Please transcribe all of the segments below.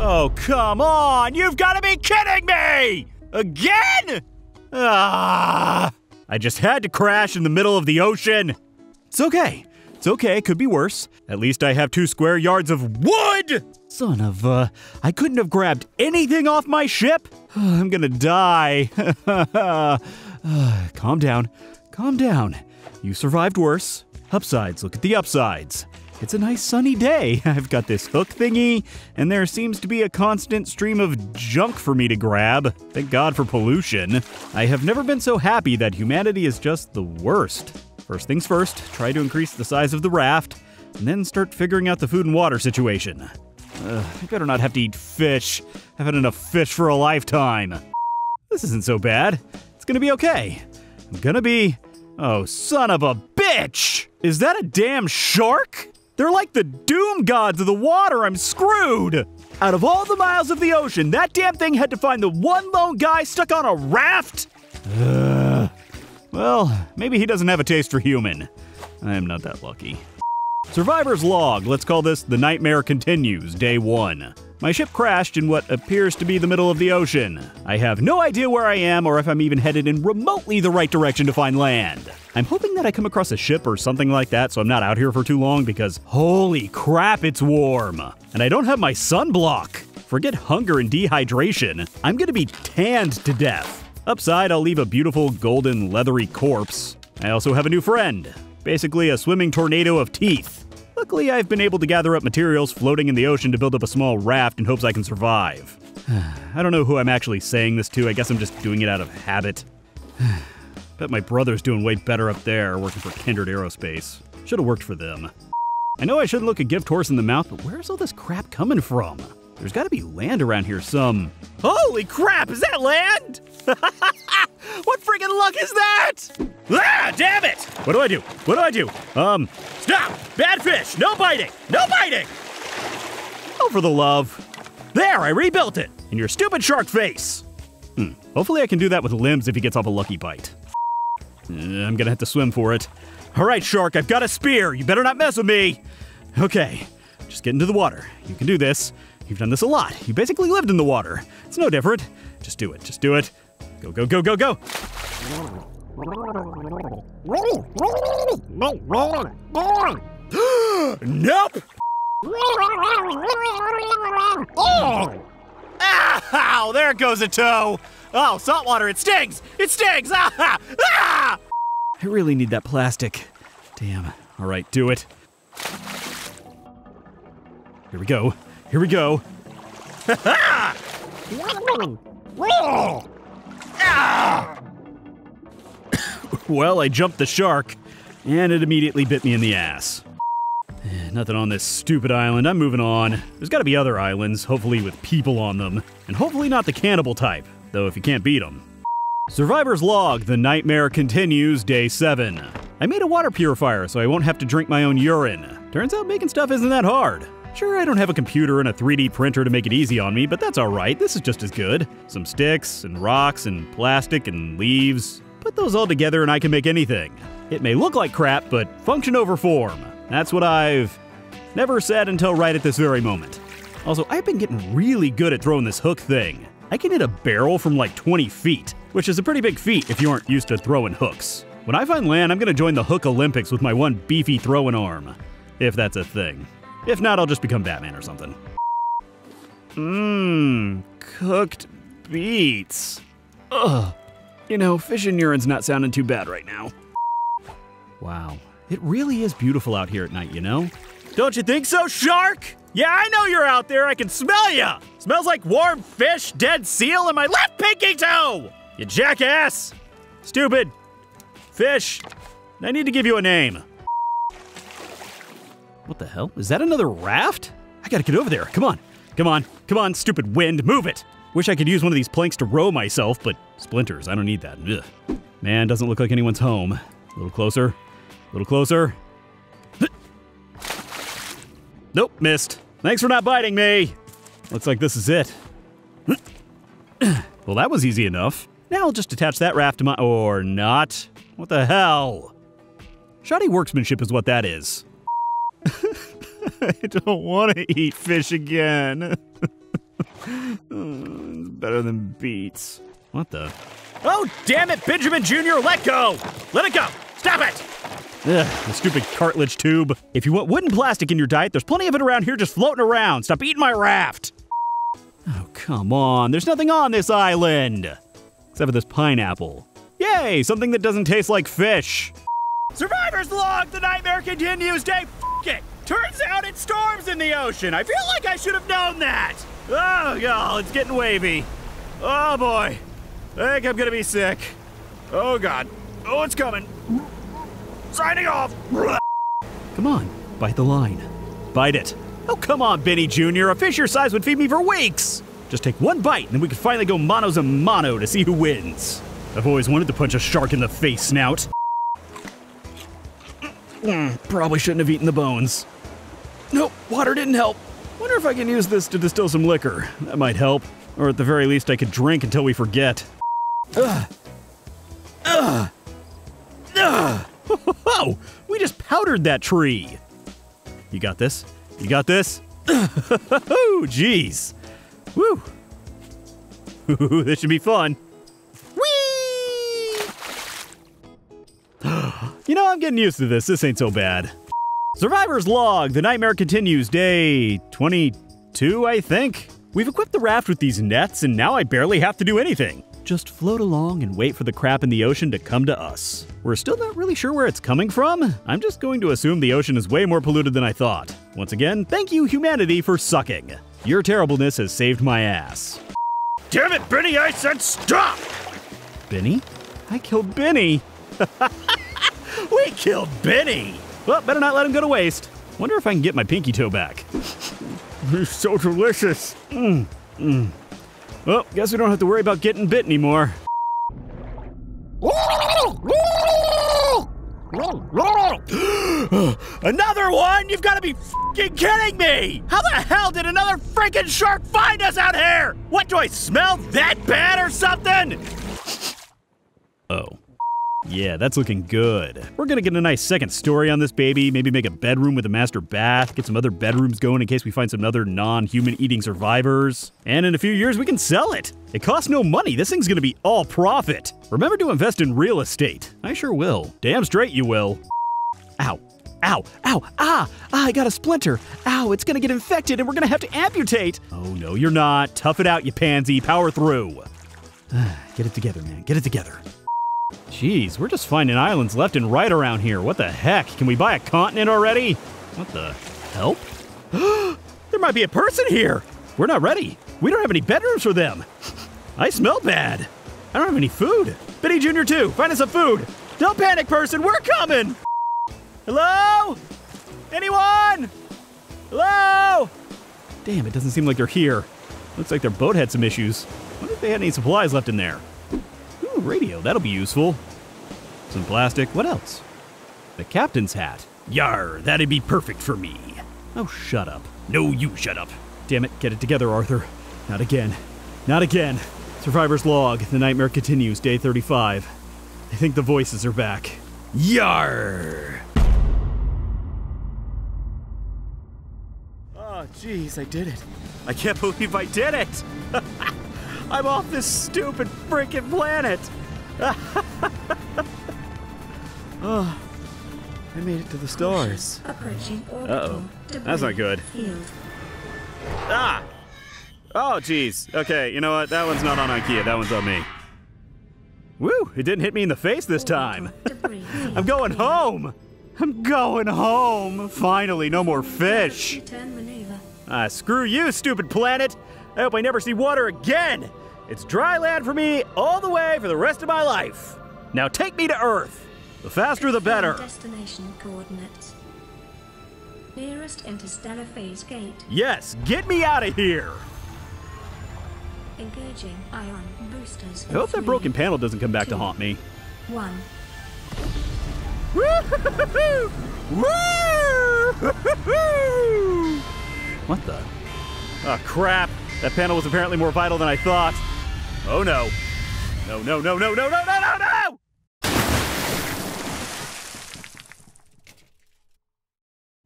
Oh, come on! You've got to be kidding me! Again? Ah! I just had to crash in the middle of the ocean. It's okay. It's okay. It Could be worse. At least I have two square yards of wood! Son of a. I couldn't have grabbed anything off my ship? I'm gonna die. Calm down. Calm down. You survived worse. Upsides, look at the upsides. It's a nice sunny day. I've got this hook thingy, and there seems to be a constant stream of junk for me to grab. Thank God for pollution. I have never been so happy that humanity is just the worst. First things first, try to increase the size of the raft, and then start figuring out the food and water situation. Ugh, I better not have to eat fish. I've had enough fish for a lifetime. This isn't so bad. It's gonna be okay. I'm gonna be. Oh, son of a bitch! Is that a damn shark? They're like the doom gods of the water. I'm screwed. Out of all the miles of the ocean, that damn thing had to find the one lone guy stuck on a raft? Ugh. Well, maybe he doesn't have a taste for human. I am not that lucky. Survivor's log. Let's call this The Nightmare Continues, Day 1. My ship crashed in what appears to be the middle of the ocean. I have no idea where I am or if I'm even headed in remotely the right direction to find land. I'm hoping that I come across a ship or something like that so I'm not out here for too long because holy crap, it's warm. And I don't have my sunblock. Forget hunger and dehydration. I'm gonna be tanned to death. Upside, I'll leave a beautiful golden leathery corpse. I also have a new friend. Basically, a swimming tornado of teeth. Luckily, I've been able to gather up materials floating in the ocean to build up a small raft in hopes I can survive. I don't know who I'm actually saying this to, I guess I'm just doing it out of habit. Bet my brother's doing way better up there, working for Kindred Aerospace. Should've worked for them. I know I shouldn't look a gift horse in the mouth, but where's all this crap coming from? There's gotta be land around here some. Holy crap, is that land? what freaking luck is that? Ah, damn it! What do I do? What do I do? Um, stop! Bad fish! No biting! No biting! Oh, for the love. There, I rebuilt it! In your stupid shark face! Hmm, hopefully I can do that with limbs if he gets off a lucky bite. Uh, I'm gonna have to swim for it. Alright, shark, I've got a spear! You better not mess with me! Okay, just get into the water. You can do this. You've done this a lot. You basically lived in the water. It's no different. Just do it. Just do it. Go, go, go, go, go. nope! Ow! There goes a toe! Oh, salt water, it stings! It stings! Ah! Ah! I really need that plastic. Damn. All right, do it. Here we go. Here we go. Well, I jumped the shark, and it immediately bit me in the ass. Eh, Nothing on this stupid island. I'm moving on. There's gotta be other islands, hopefully with people on them. And hopefully not the cannibal type, though if you can't beat them. Survivor's Log The Nightmare Continues, Day 7. I made a water purifier so I won't have to drink my own urine. Turns out making stuff isn't that hard. Sure, I don't have a computer and a 3D printer to make it easy on me, but that's alright, this is just as good. Some sticks, and rocks, and plastic, and leaves. Put those all together and I can make anything. It may look like crap, but function over form. That's what I've never said until right at this very moment. Also, I've been getting really good at throwing this hook thing. I can hit a barrel from like 20 feet, which is a pretty big feat if you aren't used to throwing hooks. When I find land, I'm gonna join the Hook Olympics with my one beefy throwing arm. If that's a thing. If not, I'll just become Batman or something. Mmm, cooked beets. Ugh. You know, fish and urine's not sounding too bad right now. Wow. It really is beautiful out here at night, you know? Don't you think so, shark? Yeah, I know you're out there. I can smell ya. Smells like warm fish, dead seal, and my left pinky toe. You jackass. Stupid. Fish. I need to give you a name. What the hell? Is that another raft? I gotta get over there. Come on. Come on. Come on, stupid wind. Move it. Wish I could use one of these planks to row myself, but splinters. I don't need that. Ugh. Man, doesn't look like anyone's home. A little closer. A little closer. Nope, missed. Thanks for not biting me. Looks like this is it. well, that was easy enough. Now I'll just attach that raft to my. Or not. What the hell? Shoddy workmanship is what that is. I don't want to eat fish again. it's hmm, better than beets. What the? Oh, damn it, Benjamin Jr., let go! Let it go! Stop it! Ugh, the stupid cartilage tube. If you want wooden plastic in your diet, there's plenty of it around here just floating around. Stop eating my raft! Oh, come on. There's nothing on this island! Except for this pineapple. Yay, something that doesn't taste like fish. Survivor's log, the nightmare continues, day it. Turns out it storms in the ocean. I feel like I should have known that. Oh, God, it's getting wavy. Oh, boy. I think I'm gonna be sick. Oh, God. Oh, it's coming. Signing off. Come on, bite the line. Bite it. Oh, come on, Benny Jr. A fish your size would feed me for weeks. Just take one bite, and then we can finally go manos a mano to see who wins. I've always wanted to punch a shark in the face, Snout. Mm, probably shouldn't have eaten the bones. Nope, water didn't help. Wonder if I can use this to distill some liquor. That might help. Or at the very least, I could drink until we forget. Ugh. Ugh. Ugh. Oh, we just powdered that tree. You got this? You got this? oh, jeez. Woo. this should be fun. You know, I'm getting used to this. This ain't so bad. Survivor's Log. The nightmare continues. Day 22, I think. We've equipped the raft with these nets, and now I barely have to do anything. Just float along and wait for the crap in the ocean to come to us. We're still not really sure where it's coming from. I'm just going to assume the ocean is way more polluted than I thought. Once again, thank you, humanity, for sucking. Your terribleness has saved my ass. Damn it, Benny, I said stop! Benny? I killed Benny. we killed Benny! Well, better not let him go to waste. Wonder if I can get my pinky toe back. He's so delicious. Mm, mm. Well, guess we don't have to worry about getting bit anymore. another one? You've got to be fucking kidding me! How the hell did another freaking shark find us out here? What do I smell that bad or something? Oh. Yeah, that's looking good. We're gonna get a nice second story on this baby, maybe make a bedroom with a master bath, get some other bedrooms going in case we find some other non-human eating survivors. And in a few years, we can sell it. It costs no money. This thing's gonna be all profit. Remember to invest in real estate. I sure will. Damn straight you will. Ow. Ow, ow, ah, ah, I got a splinter. Ow, it's gonna get infected and we're gonna have to amputate. Oh, no, you're not. Tough it out, you pansy. Power through. get it together, man. Get it together. Jeez, we're just finding islands left and right around here. What the heck? Can we buy a continent already? What the help? there might be a person here. We're not ready. We don't have any bedrooms for them. I smell bad. I don't have any food. Benny Jr. too. Find us some food. Don't panic, person. We're coming. Hello? Anyone? Hello? Damn, it doesn't seem like they're here. Looks like their boat had some issues. Wonder if they had any supplies left in there. Ooh, radio. That'll be useful. Some plastic. What else? The captain's hat. Yar, that'd be perfect for me. Oh, shut up. No, you shut up. Damn it, get it together, Arthur. Not again. Not again. Survivor's log. The nightmare continues, day 35. I think the voices are back. Yar! Oh, jeez, I did it. I can't believe I did it! I'm off this stupid freaking planet! oh, I made it to the stars. Uh-oh. That's not good. Ah! Oh, jeez. Okay, you know what? That one's not on IKEA. That one's on me. Woo! It didn't hit me in the face this time. I'm going home! I'm going home! Finally, no more fish! Ah, screw you, stupid planet! I hope I never see water again! It's dry land for me all the way for the rest of my life! Now take me to Earth! The faster the better! Destination coordinates. Nearest interstellar phase gate. Yes, get me out of here! Engaging ion boosters. I hope that broken panel doesn't come back to haunt me. One. What the? Oh, crap. That panel was apparently more vital than I thought. Oh, no. No, no, no, no, no, no, no, no, no!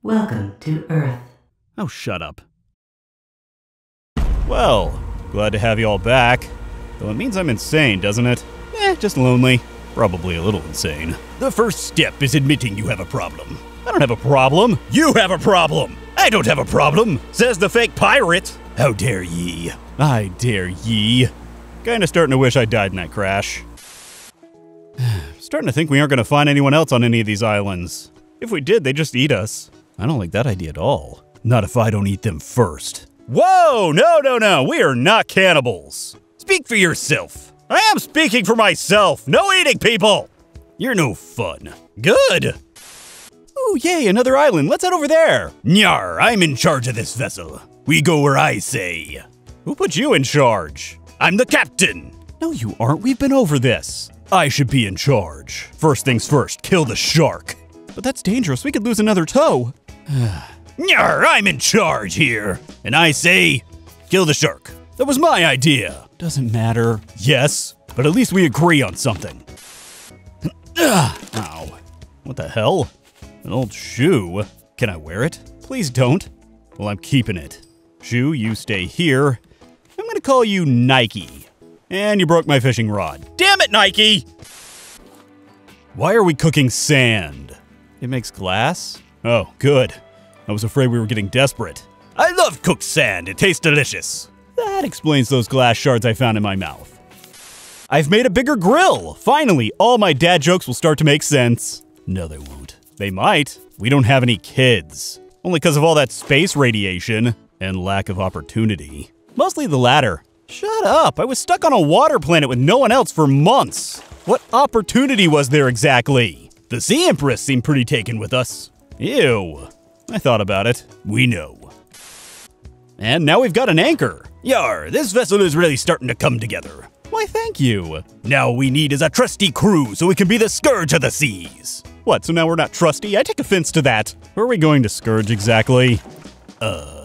Welcome to Earth. Oh, shut up. Well, glad to have you all back. Though it means I'm insane, doesn't it? Eh, just lonely. Probably a little insane. The first step is admitting you have a problem. I don't have a problem. You have a problem. I don't have a problem, says the fake pirate. How dare ye? I dare ye. Kinda starting to wish I died in that crash. starting to think we aren't gonna find anyone else on any of these islands. If we did, they'd just eat us. I don't like that idea at all. Not if I don't eat them first. Whoa! No, no, no! We are not cannibals! Speak for yourself! I am speaking for myself! No eating, people! You're no fun. Good! Oh yay, another island. Let's head over there. Nyar, I'm in charge of this vessel. We go where I say. Who put you in charge? I'm the captain. No, you aren't. We've been over this. I should be in charge. First things first, kill the shark. But that's dangerous. We could lose another toe. Nyar, I'm in charge here. And I say, kill the shark. That was my idea. Doesn't matter. Yes, but at least we agree on something. Ow. What the hell? An old shoe? Can I wear it? Please don't. Well, I'm keeping it. Shoe, you stay here. I'm gonna call you Nike. And you broke my fishing rod. Damn it, Nike! Why are we cooking sand? It makes glass? Oh, good. I was afraid we were getting desperate. I love cooked sand. It tastes delicious. That explains those glass shards I found in my mouth. I've made a bigger grill! Finally, all my dad jokes will start to make sense. No, they won't. They might. We don't have any kids. Only because of all that space radiation and lack of opportunity. Mostly the latter. Shut up! I was stuck on a water planet with no one else for months. What opportunity was there exactly? The Sea Empress seemed pretty taken with us. Ew. I thought about it. We know. And now we've got an anchor. Yar, this vessel is really starting to come together. Why, thank you. Now we need is a trusty crew so we can be the scourge of the seas. What, so now we're not trusty? I take offense to that. Where are we going to scourge exactly? Uh.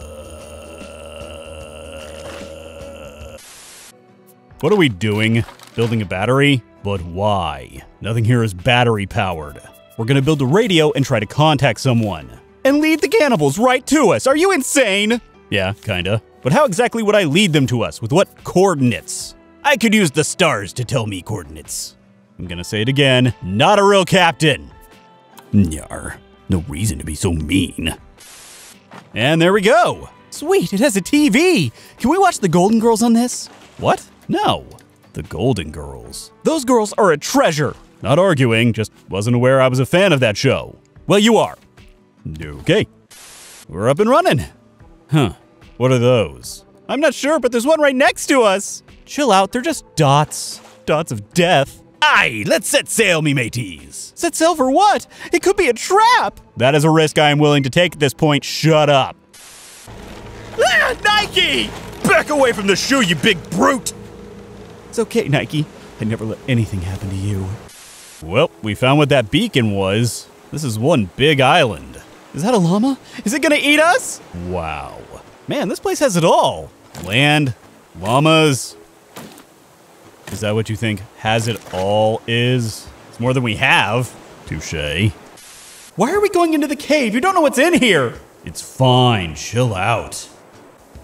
What are we doing? Building a battery? But why? Nothing here is battery powered. We're gonna build a radio and try to contact someone. And lead the cannibals right to us. Are you insane? Yeah, kinda. But how exactly would I lead them to us? With what coordinates? I could use the stars to tell me coordinates. I'm gonna say it again. Not a real captain. Nyar. No reason to be so mean. And there we go. Sweet, it has a TV. Can we watch the Golden Girls on this? What? No. The Golden Girls. Those girls are a treasure. Not arguing, just wasn't aware I was a fan of that show. Well, you are. Okay. We're up and running. Huh. What are those? I'm not sure, but there's one right next to us. Chill out, they're just dots. Dots of death. Aye, let's set sail, me mateys. Set sail for what? It could be a trap. That is a risk I am willing to take at this point. Shut up. Ah, Nike! Back away from the shoe, you big brute! It's okay, Nike. I never let anything happen to you. Well, we found what that beacon was. This is one big island. Is that a llama? Is it gonna eat us? Wow. Man, this place has it all. Land, llamas. Is that what you think has it all is? It's more than we have. Touche. Why are we going into the cave? You don't know what's in here. It's fine. Chill out.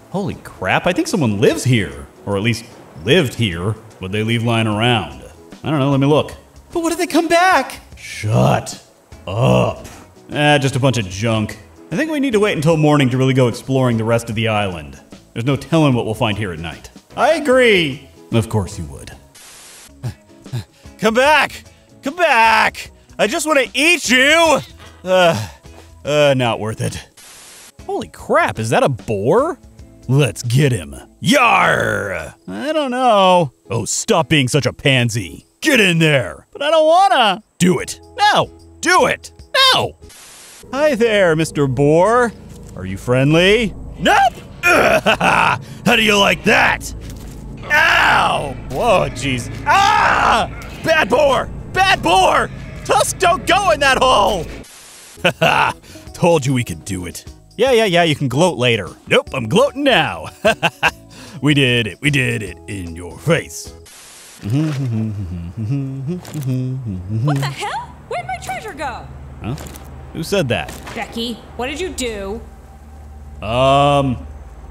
Holy crap, I think someone lives here. Or at least lived here. What they leave lying around? I don't know, let me look. But what if they come back? Shut up. Ah, just a bunch of junk. I think we need to wait until morning to really go exploring the rest of the island. There's no telling what we'll find here at night. I agree. Of course you would. Come back! Come back! I just want to eat you! Uh, uh, not worth it. Holy crap, is that a boar? Let's get him. Yar! I don't know. Oh, stop being such a pansy. Get in there. But I don't wanna. Do it. No. Do it. No. Hi there, Mr. Boar. Are you friendly? Nope. How do you like that? Ow! Whoa, jeez. Ah! Bad boar! Bad boar! Tusk, don't go in that hole! Haha, told you we could do it. Yeah, yeah, yeah, you can gloat later. Nope, I'm gloating now. we did it, we did it in your face. What the hell? Where'd my treasure go? Huh? Who said that? Becky, what did you do? Um,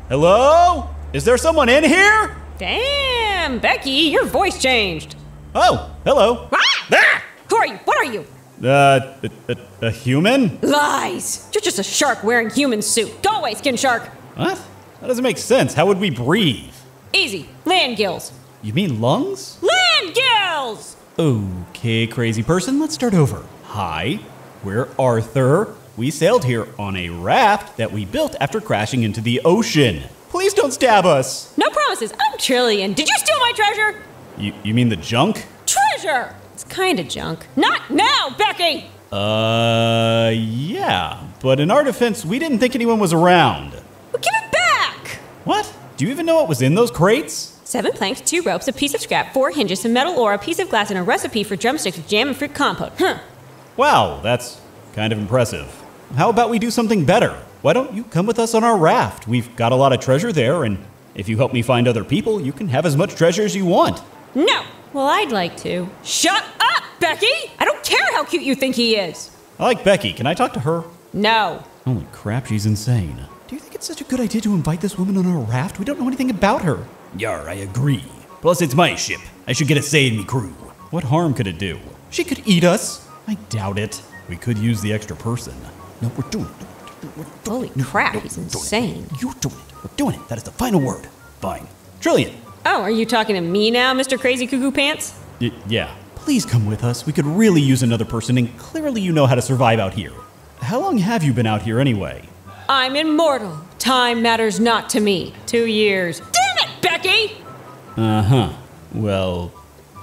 hello? Is there someone in here? Damn, Becky, your voice changed. Oh, hello. Ah! Who are you? What are you? Uh, a, a, a human? Lies! You're just a shark wearing human suit. Go away, skin shark. What? That doesn't make sense. How would we breathe? Easy. Land gills. You mean lungs? Land gills! Okay, crazy person, let's start over. Hi, we're Arthur. We sailed here on a raft that we built after crashing into the ocean. Please don't stab us. No promises. I'm Trillian. Did you steal my treasure? You, you mean the junk? Treasure! It's kind of junk. Not now, Becky! Uh, yeah. But in our defense, we didn't think anyone was around. Well, give it! What? Do you even know what was in those crates? Seven planks, two ropes, a piece of scrap, four hinges, some metal ore, a piece of glass, and a recipe for drumsticks with jam and fruit compote. Huh. Wow, that's kind of impressive. How about we do something better? Why don't you come with us on our raft? We've got a lot of treasure there, and if you help me find other people, you can have as much treasure as you want. No! Well, I'd like to. Shut up, Becky! I don't care how cute you think he is! I like Becky. Can I talk to her? No. Holy crap, she's insane. Do you think it's such a good idea to invite this woman on our raft? We don't know anything about her. Yar, I agree. Plus, it's my ship. I should get a say in me crew. What harm could it do? She could eat us. I doubt it. We could use the extra person. No, we're doing it. We're doing Holy it. No, crap, no, he's we're doing it. insane. You're doing it. We're doing it. That is the final word. Fine. Trillian. Oh, are you talking to me now, Mr. Crazy Cuckoo Pants? Y- yeah. Please come with us. We could really use another person, and clearly you know how to survive out here. How long have you been out here anyway? I'm immortal. Time matters not to me. Two years. Damn it, Becky! Uh huh. Well,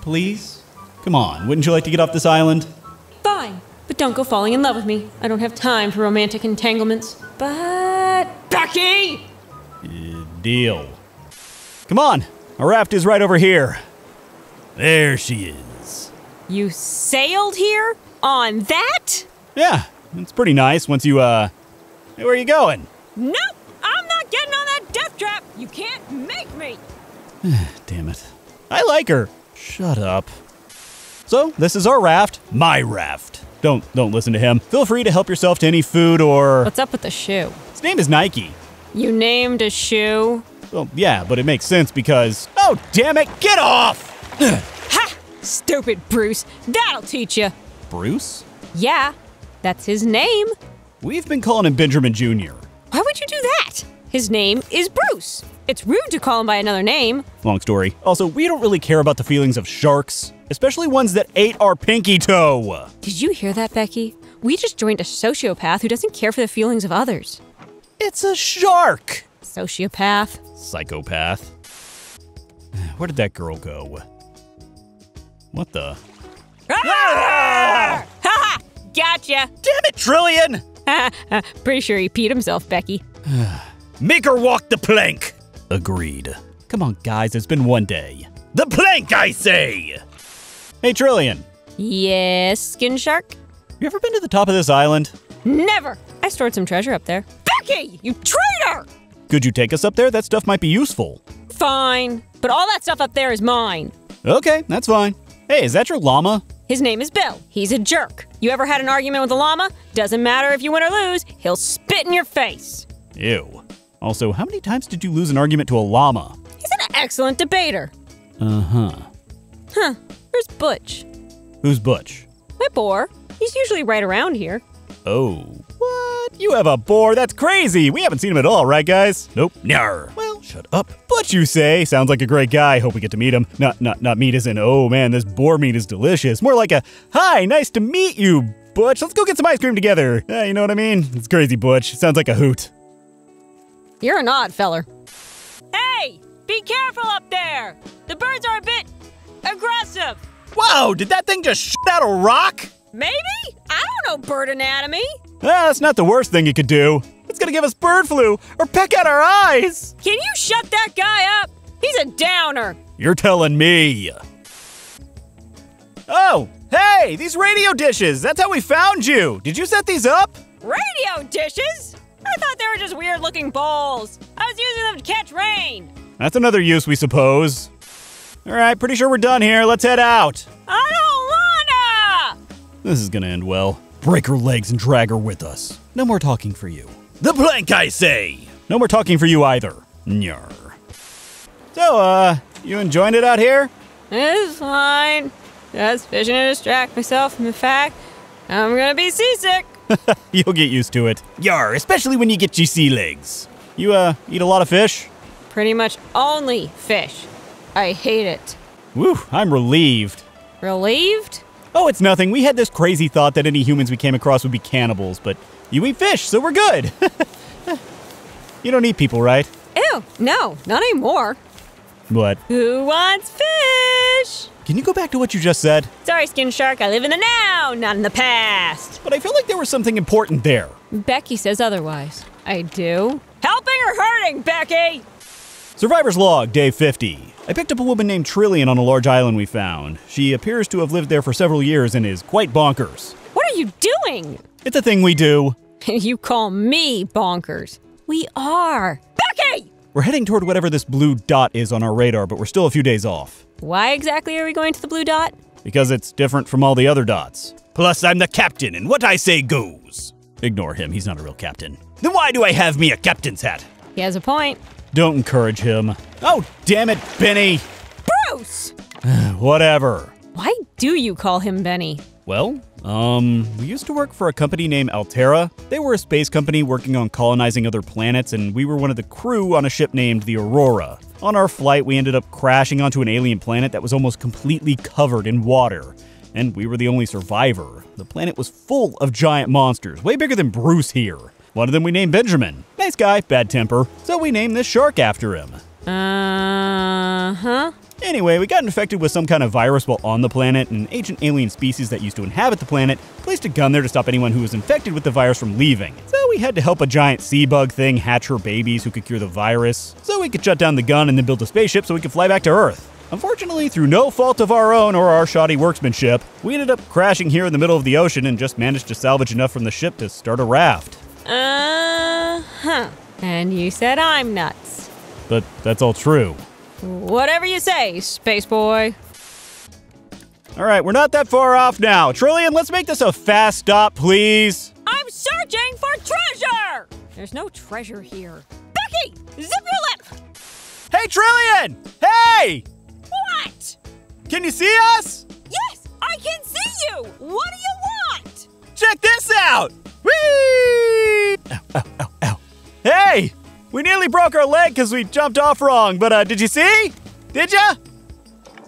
please? Come on, wouldn't you like to get off this island? Fine, but don't go falling in love with me. I don't have time for romantic entanglements. But. Becky! Deal. Come on, our raft is right over here. There she is. You sailed here? On that? Yeah, it's pretty nice once you, uh. Hey, where are you going? Nope! I'm not getting on that death trap! You can't make me! Damn it. I like her. Shut up. So, this is our raft. My raft. Don't don't listen to him. Feel free to help yourself to any food or What's up with the shoe? His name is Nike. You named a shoe? Well, yeah, but it makes sense because Oh, damn it. Get off. Ha! Stupid Bruce. That'll teach you. Bruce? Yeah, that's his name. We've been calling him Benjamin Jr. Why would you do that? His name is Bruce. It's rude to call him by another name. Long story. Also, we don't really care about the feelings of sharks, especially ones that ate our pinky toe. Did you hear that, Becky? We just joined a sociopath who doesn't care for the feelings of others. It's a shark. Sociopath? Psychopath. Where did that girl go? What the? Ah! Ha ha! Gotcha! Damn it, Trillian! Pretty sure he peed himself, Becky. Make her walk the plank. Agreed. Come on, guys, it's been one day. The plank, I say! Hey, Trillian, Yes, Skin Shark? you ever been to the top of this island? Never! I stored some treasure up there. Becky! You traitor! Could you take us up there? That stuff might be useful. Fine, but all that stuff up there is mine. Okay, that's fine. Hey, is that your llama? His name is Bill. He's a jerk. You ever had an argument with a llama? Doesn't matter if you win or lose, he'll spit in your face. Ew. Also, how many times did you lose an argument to a llama? He's an excellent debater. Uh huh. Huh, where's Butch? Who's Butch? My boar. He's usually right around here. Oh. What? You have a boar? That's crazy. We haven't seen him at all, right, guys? Nope. Nar. Well, shut up. Butch, you say? Sounds like a great guy. Hope we get to meet him. Not, not, not meet as in, oh man, this boar meat is delicious. More like a, hi, nice to meet you, Butch. Let's go get some ice cream together. Uh, you know what I mean? It's crazy, Butch. Sounds like a hoot. You're an odd feller. Hey! Be careful up there! The birds are a bit aggressive. Whoa, did that thing just shoot out a rock? Maybe? I don't know bird anatomy. Ah, that's not the worst thing you could do. It's gonna give us bird flu or peck out our eyes. Can you shut that guy up? He's a downer. You're telling me. Oh, hey, these radio dishes. That's how we found you. Did you set these up? Radio dishes? I thought they were just weird looking bowls. I was using them to catch rain. That's another use, we suppose. All right, pretty sure we're done here. Let's head out. I don't wanna! This is gonna end well. break her legs and drag her with us. No more talking for you. The plank, I say! No more talking for you either. Nyar. So, uh, you enjoying it out here? It's fine. Just fishing to distract myself from the fact I'm gonna be seasick. You'll get used to it. Yar, especially when you get your sea legs. You, uh, eat a lot of fish? Pretty much only fish. I hate it. Woo, I'm relieved. Relieved? Oh, it's nothing. We had this crazy thought that any humans we came across would be cannibals, but you eat fish, so we're good. you don't eat people, right? Ew, no, not anymore. What? Who wants fish? Can you go back to what you just said? Sorry, Skin Shark, I live in the now, not in the past. But I feel like there was something important there. Becky says otherwise. I do. Helping or hurting, Becky? Survivor's Log, Day 50. I picked up a woman named Trillian on a large island we found. She appears to have lived there for several years and is quite bonkers. What are you doing? It's a thing we do. you call me bonkers. We are. Becky! We're heading toward whatever this blue dot is on our radar, but we're still a few days off. Why exactly are we going to the blue dot? Because it's different from all the other dots. Plus, I'm the captain, and what I say goes. Ignore him, he's not a real captain. Then why do I have me a captain's hat? He has a point. Don't encourage him. Oh, damn it, Benny! Bruce! Whatever. Why do you call him Benny? Well, um, we used to work for a company named Alterra. They were a space company working on colonizing other planets, and we were one of the crew on a ship named the Aurora. On our flight, we ended up crashing onto an alien planet that was almost completely covered in water. And we were the only survivor. The planet was full of giant monsters, way bigger than Bruce here. One of them we named Benjamin. Nice guy, bad temper. So we named this shark after him. Uh huh. Anyway, we got infected with some kind of virus while on the planet, and ancient alien species that used to inhabit the planet placed a gun there to stop anyone who was infected with the virus from leaving. So we had to help a giant sea bug thing hatch her babies who could cure the virus, so we could shut down the gun and then build a spaceship so we could fly back to Earth. Unfortunately, through no fault of our own or our shoddy workmanship, we ended up crashing here in the middle of the ocean and just managed to salvage enough from the ship to start a raft. Uh huh. And you said I'm nuts. But that's all true. Whatever you say, space boy. All right, we're not that far off now. Trillian, let's make this a fast stop, please. I'm searching for treasure! There's no treasure here. Becky! Zip your lip! Hey, Trillian! Hey! What? Can you see us? Yes, I can see you! What do you want? Check this out! Whee! Ow, ow, ow, ow. Hey! We nearly broke our leg because we jumped off wrong, but uh, did you see? Did ya?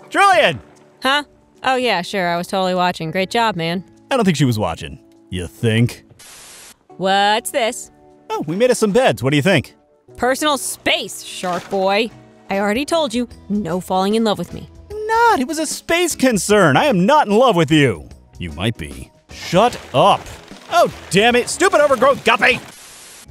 Trillian! Huh? Oh, yeah, sure. I was totally watching. Great job, man. I don't think she was watching. You think? What's this? Oh, we made us some beds. What do you think? Personal space, shark boy. I already told you, no falling in love with me. I'm not. It was a space concern. I am not in love with you. You might be. Shut up. Oh, damn it. Stupid overgrowth guppy!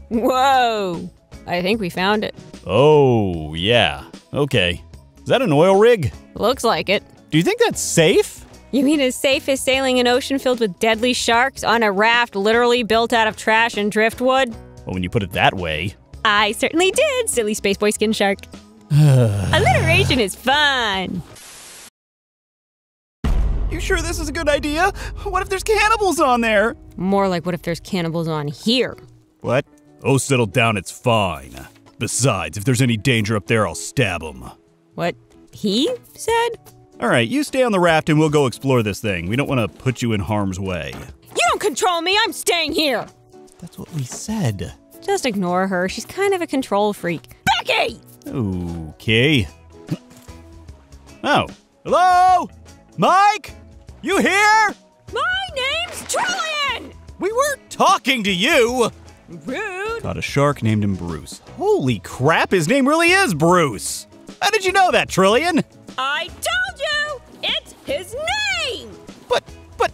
Whoa! I think we found it. Oh, yeah. Okay. Is that an oil rig? Looks like it. Do you think that's safe? You mean as safe as sailing an ocean filled with deadly sharks on a raft literally built out of trash and driftwood? Well, when you put it that way. I certainly did, silly space boy skin shark. Alliteration is fun. You sure this is a good idea? What if there's cannibals on there? More like what if there's cannibals on here? What? Oh, settle down, it's fine. Besides, if there's any danger up there, I'll stab him. What he said? All right, you stay on the raft and we'll go explore this thing. We don't want to put you in harm's way. You don't control me, I'm staying here! That's what we said. Just ignore her, she's kind of a control freak. Becky! Okay. Oh. Hello? Mike? You here? My name's Trillian! We weren't talking to you! Rude! Caught a shark named him Bruce. Holy crap, his name really is Bruce! How did you know that, Trillian? I told you! It's his name! But, but,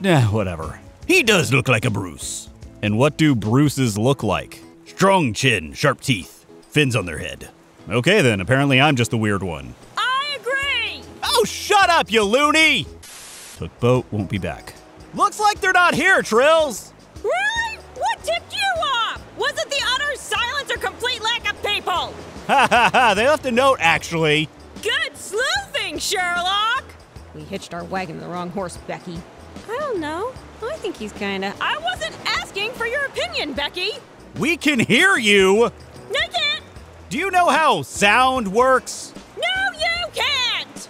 nah, whatever. He does look like a Bruce. And what do Bruces look like? Strong chin, sharp teeth, fins on their head. Okay then, apparently I'm just the weird one. I agree! Oh, shut up, you loony! Took boat, won't be back. Looks like they're not here, Trills! Really? What tipped you off? Was it the utter silence or complete lack of people? Ha ha ha, they left a note, actually. Good sleuthing, Sherlock! We hitched our wagon to the wrong horse, Becky. I don't know. I think he's kinda. I wasn't asking for your opinion, Becky! We can hear you! No, you can't! Do you know how sound works? No, you can't!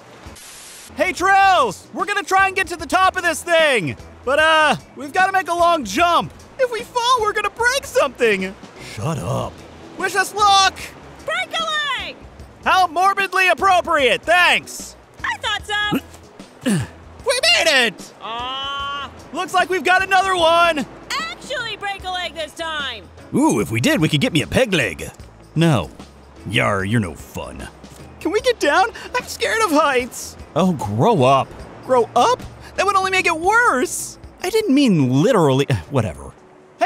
Hey, Trails! We're gonna try and get to the top of this thing! But, uh, we've gotta make a long jump! If we fall, we're gonna break something! Shut up. Wish us luck! Break a leg! How morbidly appropriate, thanks! I thought so! We made it! Ah! Looks like we've got another one! actually break a leg this time! Ooh, if we did, we could get me a peg leg. No. Yar, you're no fun. Can we get down? I'm scared of heights. Oh, grow up. Grow up? That would only make it worse. I didn't mean literally. Whatever.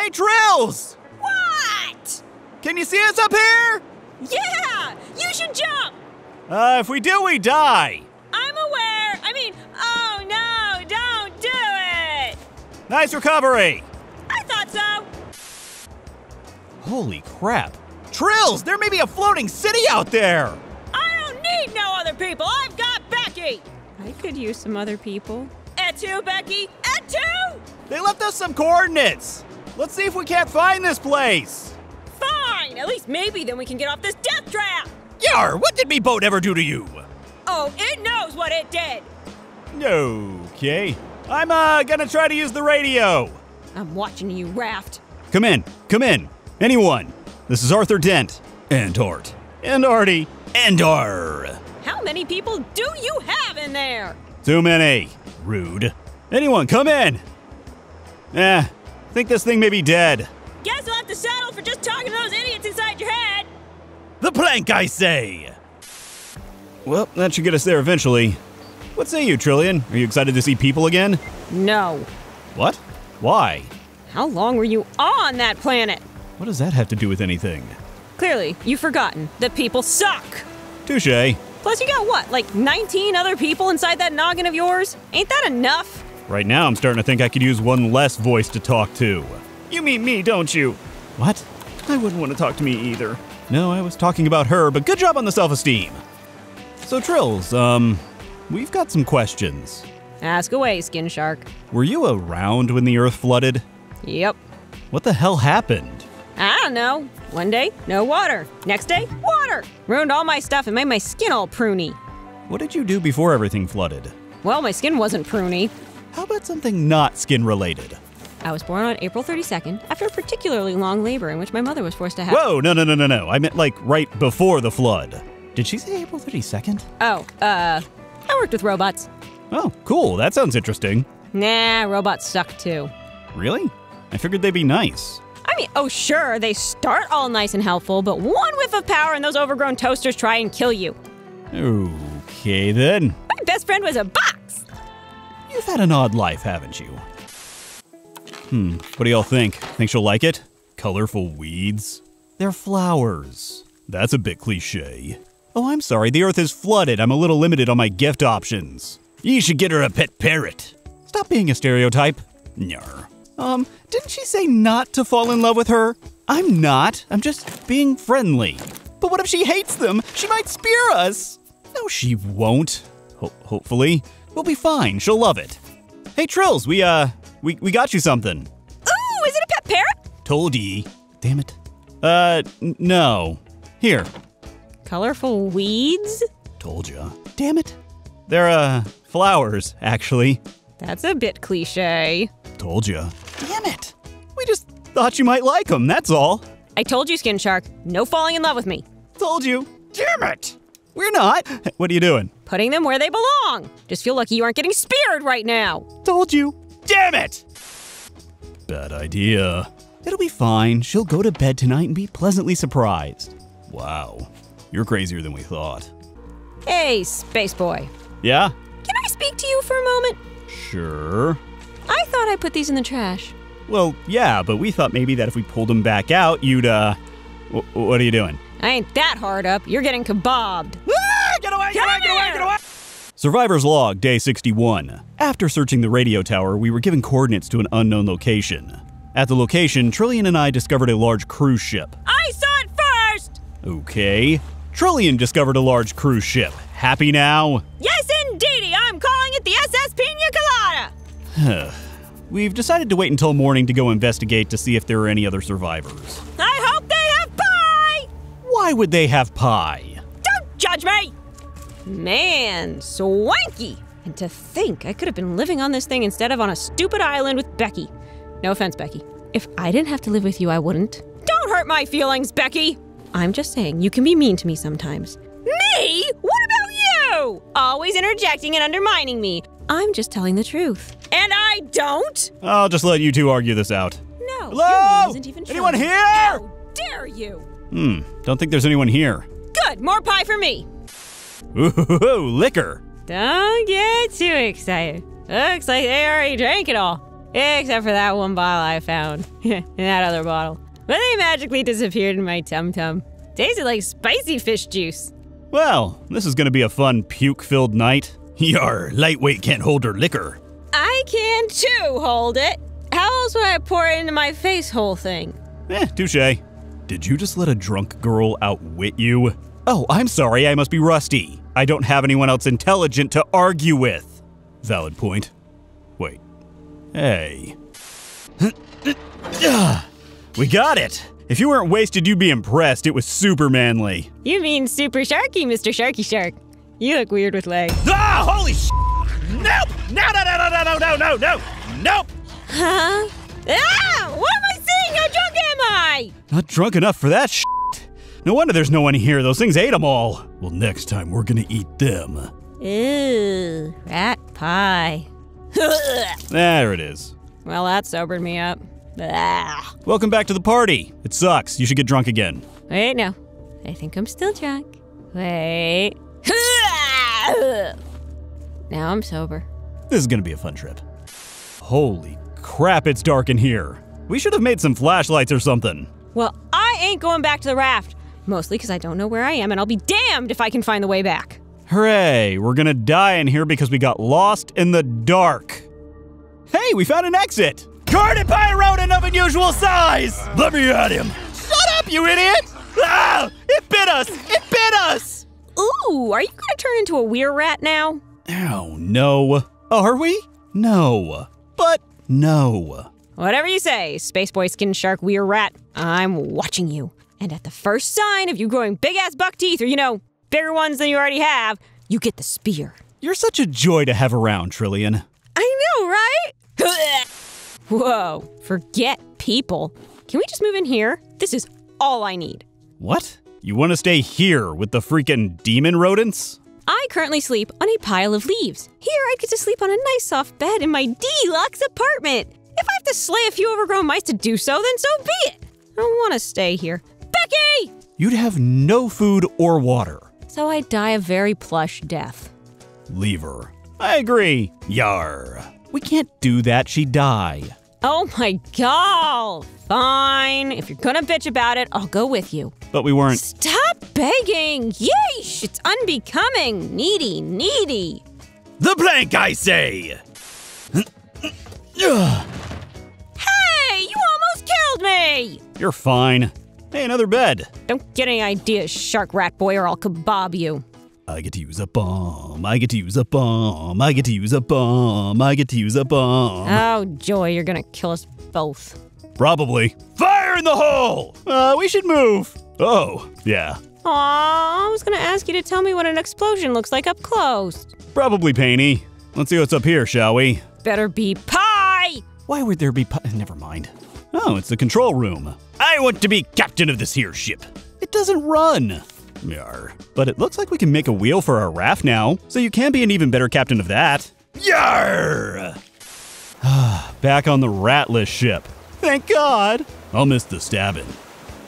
Hey, Trills! What? Can you see us up here? Yeah! You should jump! Uh, if we do, we die. I'm aware! I mean, oh no, don't do it! Nice recovery. I thought so! Holy crap. Trills, there may be a floating city out there. I don't need no other people! I've got Becky! I could use some other people. Et tu, Becky? Et tu? They left us some coordinates. Let's see if we can't find this place. Fine! At least maybe then we can get off this death trap! Yar, what did me boat ever do to you? Oh, it knows what it did! Okay. I'm uh gonna try to use the radio. I'm watching you, Raft. Come in. Come in. Anyone. This is Arthur Dent. And Art. And Artie. And Ar. How many people do you have in there? Too many. Rude. Anyone, come in. Eh, think this thing may be dead. Guess we'll have to settle for just talking to those idiots inside your head. The plank, I say! Well, that should get us there eventually. What say you, Trillian? Are you excited to see people again? No. What? Why? How long were you on that planet? What does that have to do with anything? Clearly, you've forgotten that people suck. Touche. Plus, you got what, like 19 other people inside that noggin of yours? Ain't that enough? Right now, I'm starting to think I could use one less voice to talk to. You mean me, don't you? What? I wouldn't want to talk to me either. No, I was talking about her, but good job on the self esteem. So, Trills, um, we've got some questions. Ask away, Skin Shark. Were you around when the Earth flooded? Yep. What the hell happened? I don't know. One day, no water. Next day, water. Ruined all my stuff and made my skin all pruny. What did you do before everything flooded? Well, my skin wasn't pruny. How about something not skin related? I was born on April 32nd after a particularly long labor in which my mother was forced to have. Whoa, no, no, no, no, no. I meant like right before the flood. Did she say April 32nd? Oh, uh, I worked with robots. Oh, cool. That sounds interesting. Nah, robots suck too. Really? I figured they'd be nice. I mean, oh, sure, they start all nice and helpful, but one whiff of power and those overgrown toasters try and kill you. Okay, then. My best friend was a box. You've had an odd life, haven't you? Hmm, what do y'all think? Think she'll like it? Colorful weeds? They're flowers. That's a bit cliche. Oh, I'm sorry, the earth is flooded. I'm a little limited on my gift options. You should get her a pet parrot. Stop being a stereotype. Nyar. Um, didn't she say not to fall in love with her? I'm not. I'm just being friendly. But what if she hates them? She might spear us. No, she won't. Ho- hopefully. We'll be fine. She'll love it. Hey, Trills, we, uh, we, we got you something. Ooh, is it a pet parrot? Told ye. Damn it. Uh, no. Here. Colorful weeds? Told ya. Damn it. They're, uh, flowers, actually. That's a bit cliche. Told ya. Damn it. We just thought you might like them, that's all. I told you, Skin Shark, no falling in love with me. Told you. Damn it. We're not. What are you doing? Putting them where they belong. Just feel lucky you aren't getting speared right now. Told you. Damn it! Bad idea. It'll be fine. She'll go to bed tonight and be pleasantly surprised. Wow. You're crazier than we thought. Hey, Space Boy. Yeah? Can I speak to you for a moment? Sure. I thought I put these in the trash. Well, yeah, but we thought maybe that if we pulled them back out, you'd, uh. W- what are you doing? I ain't that hard up. You're getting kebabbed. Ah, get away, get away, get away, get away! Survivor's Log, Day 61. After searching the radio tower, we were given coordinates to an unknown location. At the location, Trillian and I discovered a large cruise ship. I saw it first! Okay. Trillian discovered a large cruise ship. Happy now? Yes, indeedy. I'm calling it the SS Pina Colada. we've decided to wait until morning to go investigate to see if there are any other survivors. I hope they have pie! Why would they have pie? Don't judge me! Man, swanky! And to think I could have been living on this thing instead of on a stupid island with Becky. No offense, Becky. If I didn't have to live with you, I wouldn't. Don't hurt my feelings, Becky! I'm just saying, you can be mean to me sometimes. Me? What about you? Always interjecting and undermining me. I'm just telling the truth. And I don't? I'll just let you two argue this out. No. Hello? Your name isn't even Anyone here? How dare you? Hmm, don't think there's anyone here. Good, more pie for me. Ooh, liquor. Don't get too excited. Looks like they already drank it all. Except for that one bottle I found. and that other bottle. But they magically disappeared in my tum tum. Tasted like spicy fish juice. Well, this is gonna be a fun puke-filled night. Yar, lightweight can't hold her liquor. I can too hold it. How else would I pour it into my face hole thing? Eh, touche. Did you just let a drunk girl outwit you? Oh, I'm sorry, I must be rusty. I don't have anyone else intelligent to argue with. Valid point. Wait. Hey. we got it! If you weren't wasted, you'd be impressed. It was super manly. You mean super sharky, Mr. Sharky Shark. You look weird with legs. Ah, holy sh! Nope! No, no, no, no, no, no, no, no, no! Nope! Huh? Ah! What am I seeing? How drunk am I? Not drunk enough for that sh! No wonder there's no one here. Those things ate them all. Well, next time we're gonna eat them. Ew, rat pie. There it is. well, that sobered me up. Ah. Welcome back to the party. It sucks. You should get drunk again. Wait, no. I think I'm still drunk. Wait. Now I'm sober. This is gonna be a fun trip. Holy crap, it's dark in here. We should have made some flashlights or something. Well, I ain't going back to the raft. Mostly because I don't know where I am, and I'll be damned if I can find the way back. Hooray, we're gonna die in here because we got lost in the dark. Hey, we found an exit! Guarded by a rodent of unusual size! Let me at him! Shut up, you idiot! Ah! It bit us! It bit us! Ooh, are you gonna turn into a were rat now? Oh, no. Are we? No. But no. Whatever you say, Space Boy Skin Shark Were Rat, I'm watching you. And at the first sign of you growing big ass buck teeth, or you know, bigger ones than you already have, you get the spear. You're such a joy to have around, Trillian. I know, right? Whoa, forget people. Can we just move in here? This is all I need. What? You want to stay here with the freaking demon rodents? I currently sleep on a pile of leaves. Here, I get to sleep on a nice soft bed in my deluxe apartment. If I have to slay a few overgrown mice to do so, then so be it. I don't want to stay here. Becky! You'd have no food or water. So I die a very plush death. Leave her. I agree. Yar. We can't do that. She'd die. Oh my god! Fine. If you're gonna bitch about it, I'll go with you. But we weren't. Stop begging! Yeesh! It's unbecoming! Needy, needy! The plank, I say! Hey! You almost killed me! You're fine. Hey, another bed. Don't get any ideas, shark rat boy, or I'll kebab you. I get to use a bomb. I get to use a bomb. I get to use a bomb. I get to use a bomb. Oh, joy, you're gonna kill us both. Probably. Fire in the hole! Uh, we should move. Oh, yeah. Aw, I was gonna ask you to tell me what an explosion looks like up close. Probably painty. Let's see what's up here, shall we? Better be pie! Why would there be pie? Never mind. Oh, it's the control room. I want to be captain of this here ship. It doesn't run. Yar. But it looks like we can make a wheel for our raft now, so you can be an even better captain of that. Yar! Back on the ratless ship. Thank God. I'll miss the stabbing.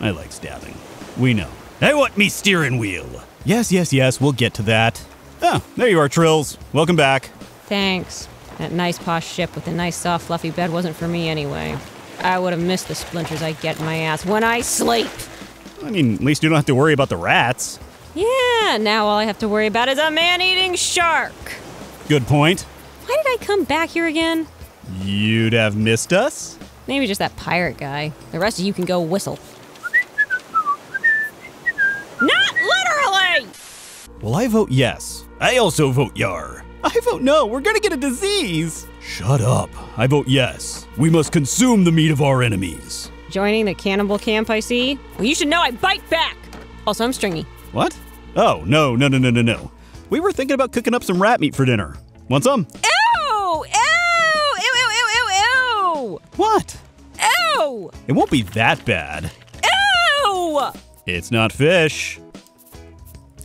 I like stabbing. We know. I want me steering wheel. Yes, yes, yes, we'll get to that. Oh, there you are, Trills. Welcome back. Thanks. That nice posh ship with the nice soft fluffy bed wasn't for me anyway. I would have missed the splinters I get in my ass when I sleep. I mean, at least you don't have to worry about the rats. Yeah, now all I have to worry about is a man-eating shark. Good point. Why did I come back here again? You'd have missed us? Maybe just that pirate guy. The rest of you can go whistle. Not literally! Well, I vote yes. I also vote yar. I vote no. We're gonna get a disease. Shut up. I vote yes. We must consume the meat of our enemies. Joining the cannibal camp, I see. Well, you should know I bite back. Also, I'm stringy. What? Oh, no, no, no, no, no, no. We were thinking about cooking up some rat meat for dinner. Want some? Ew! Ew! Ew! Ew! Ew! Ew! Ew! What? Ew! It won't be that bad. Ew! It's not fish.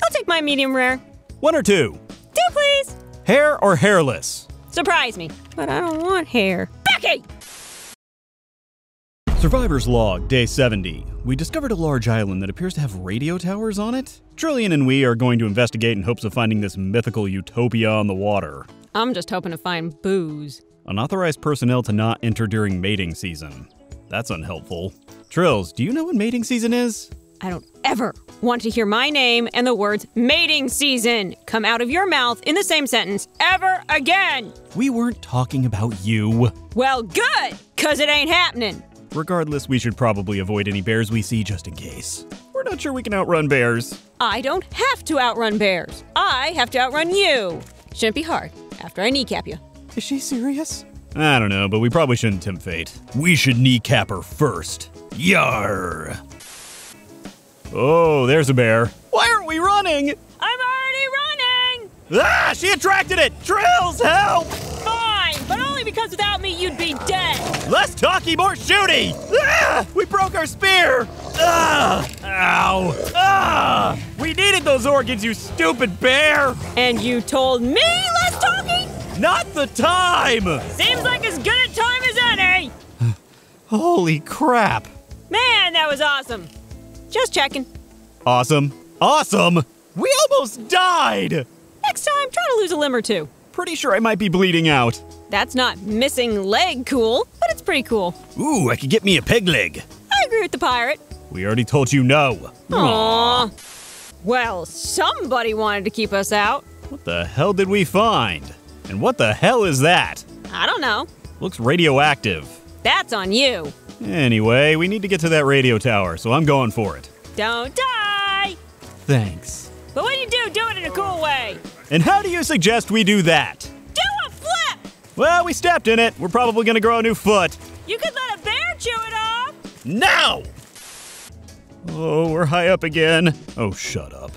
I'll take my medium rare. One or two. Two, please. Hair or hairless? Surprise me. But I don't want hair. Becky! Survivor's Log, Day 70. We discovered a large island that appears to have radio towers on it. Trillian and we are going to investigate in hopes of finding this mythical utopia on the water. I'm just hoping to find booze. Unauthorized personnel to not enter during mating season. That's unhelpful. Trills, do you know when mating season is? I don't ever want to hear my name and the words mating season come out of your mouth in the same sentence ever again. We weren't talking about you. Well, good, cause it ain't happening. Regardless, we should probably avoid any bears we see just in case. We're not sure we can outrun bears. I don't have to outrun bears. I have to outrun you. Shouldn't be hard after I kneecap you. Is she serious? I don't know, but we probably shouldn't tempt fate. We should kneecap her first. Yar! Oh, there's a bear. Why aren't we running? I'm already running! Ah, she attracted it! Trills, help! Fine, but only because without me you'd be dead. Less talky, more shooty! Ah, we broke our spear! Ah, ow! Ah! We needed those organs, you stupid bear! And you told me less talking? Not the time! Seems like as good a time as any. Holy crap! Man, that was awesome. Just checking. Awesome. Awesome! We almost died! Next time, try to lose a limb or two. Pretty sure I might be bleeding out. That's not missing leg cool, but it's pretty cool. Ooh, I could get me a peg leg. I agree with the pirate. We already told you no. Aww. Well, somebody wanted to keep us out. What the hell did we find? And what the hell is that? I don't know. Looks radioactive. That's on you. Anyway, we need to get to that radio tower, so I'm going for it. Don't die. Thanks. But when you do, do it in a cool way. And how do you suggest we do that? Do a flip. Well, we stepped in it. We're probably gonna grow a new foot. You could let a bear chew it off. Now! Oh, we're high up again. Oh, shut up.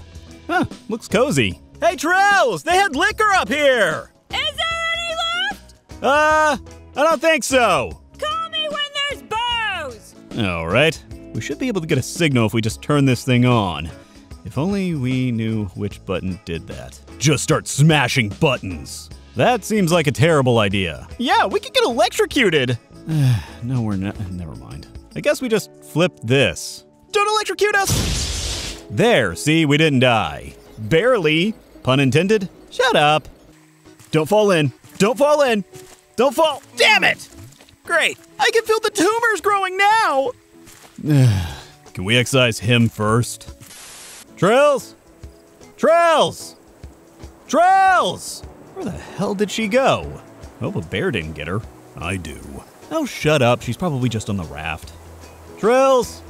Huh, looks cozy. Hey, Trills! They had liquor up here! Is there any left? Uh, I don't think so. Booze. All right. We should be able to get a signal if we just turn this thing on. If only we knew which button did that. Just start smashing buttons. That seems like a terrible idea. Yeah, we could get electrocuted. no, we're not. Never mind. I guess we just flip this. Don't electrocute us! There, see, we didn't die. Barely. Pun intended. Shut up. Don't fall in. Don't fall in. Don't fall. Damn it! Great. I can feel the tumors growing now. can we excise him first? Trills? Trills! Trills! Where the hell did she go? Hope a bear didn't get her. I do. Oh, shut up. She's probably just on the raft. Trills!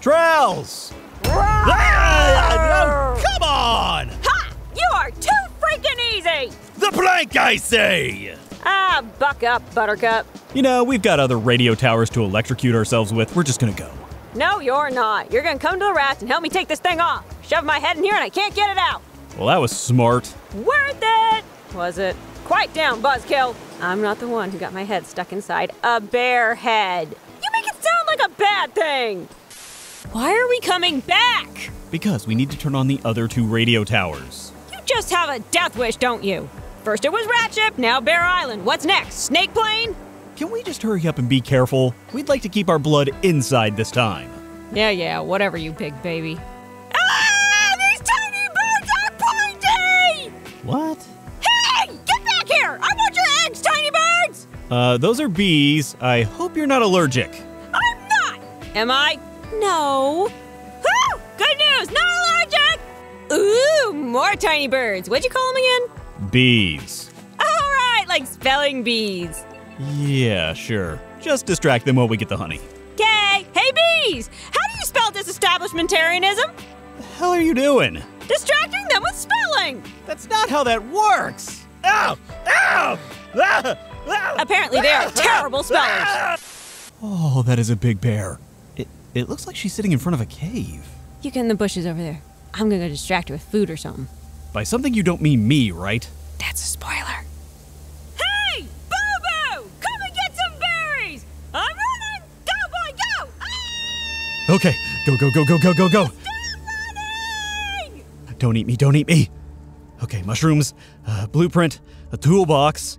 Trills! Ah, no, come on! Ha! You are too freaking easy. The plank, I say! Ah, buck up, Buttercup. You know, we've got other radio towers to electrocute ourselves with. We're just gonna go. No, you're not. You're gonna come to the raft and help me take this thing off. Shove my head in here and I can't get it out. Well, that was smart. Worth it! Was it? Quiet down, Buzzkill. I'm not the one who got my head stuck inside a bear head. You make it sound like a bad thing. Why are we coming back? Because we need to turn on the other two radio towers. You just have a death wish, don't you? First it was Ratship, now Bear Island. What's next? Snake Plane? Can we just hurry up and be careful? We'd like to keep our blood inside this time. Yeah, yeah, whatever, you big baby. Ah! These tiny birds are pointy! What? Hey! Get back here! I want your eggs, tiny birds! Uh, those are bees. I hope you're not allergic. I'm not! Am I? No. Whew! Good news! Not allergic! Ooh, more tiny birds. What'd you call them again? Bees. All right, like spelling bees. Yeah, sure. Just distract them while we get the honey. Okay. Hey, bees! How do you spell disestablishmentarianism? The hell are you doing? Distracting them with spelling! That's not how that works. Ow! Ow! Ah! ah Apparently, they are ah, terrible ah, spellers. Oh, that is a big bear. It, it looks like she's sitting in front of a cave. You get in the bushes over there. I'm gonna go distract her with food or something. By something you don't mean me, right? That's a spoiler. Hey, Boo Boo! Come and get some berries! I'm running! Go, boy, go! Ah! Okay, go, go, go, go, go, go, go. Don't eat me, don't eat me. Okay, mushrooms, uh, blueprint, a toolbox.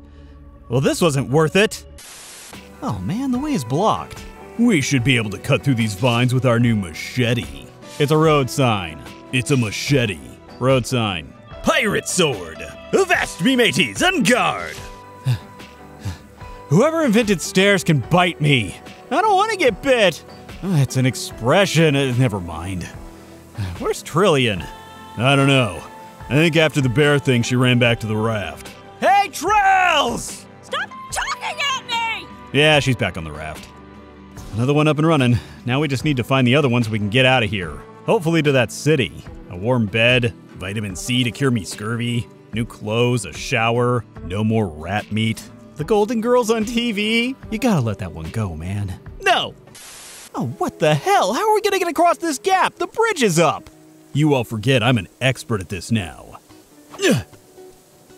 Well, this wasn't worth it. Oh man, the way is blocked. We should be able to cut through these vines with our new machete. It's a road sign. It's a machete. Road sign. Pirate sword. Avast me mateys, on guard. Whoever invented stairs can bite me. I don't want to get bit. Uh, It's an expression. Uh, Never mind. Where's Trillian? I don't know. I think after the bear thing, she ran back to the raft. Hey, Trills! Stop talking at me! Yeah, she's back on the raft. Another one up and running. Now we just need to find the other ones so we can get out of here. Hopefully to that city. A warm bed, vitamin C to cure me scurvy, new clothes, a shower, no more rat meat. The Golden Girls on TV? You gotta let that one go, man. No! Oh, what the hell? How are we gonna get across this gap? The bridge is up! You all forget I'm an expert at this now. Ugh.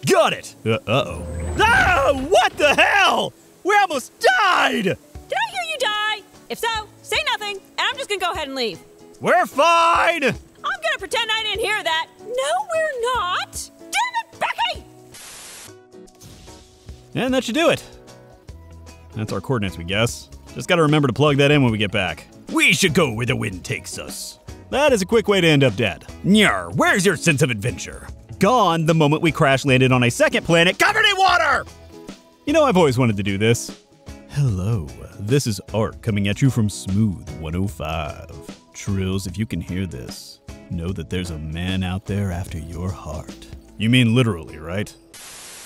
Got it! Uh oh. Ah! What the hell? We almost died! Did I hear you die? If so, say nothing, and I'm just gonna go ahead and leave. We're fine! I'm gonna pretend I didn't hear that. No, we're not. Damn it, Becky! And that should do it. That's our coordinates, we guess. Just gotta remember to plug that in when we get back. We should go where the wind takes us. That is a quick way to end up dead. Nyar, where's your sense of adventure? Gone the moment we crash landed on a second planet covered in water! You know, I've always wanted to do this. Hello, this is Art coming at you from Smooth 105. Trills, if you can hear this, know that there's a man out there after your heart. You mean literally, right?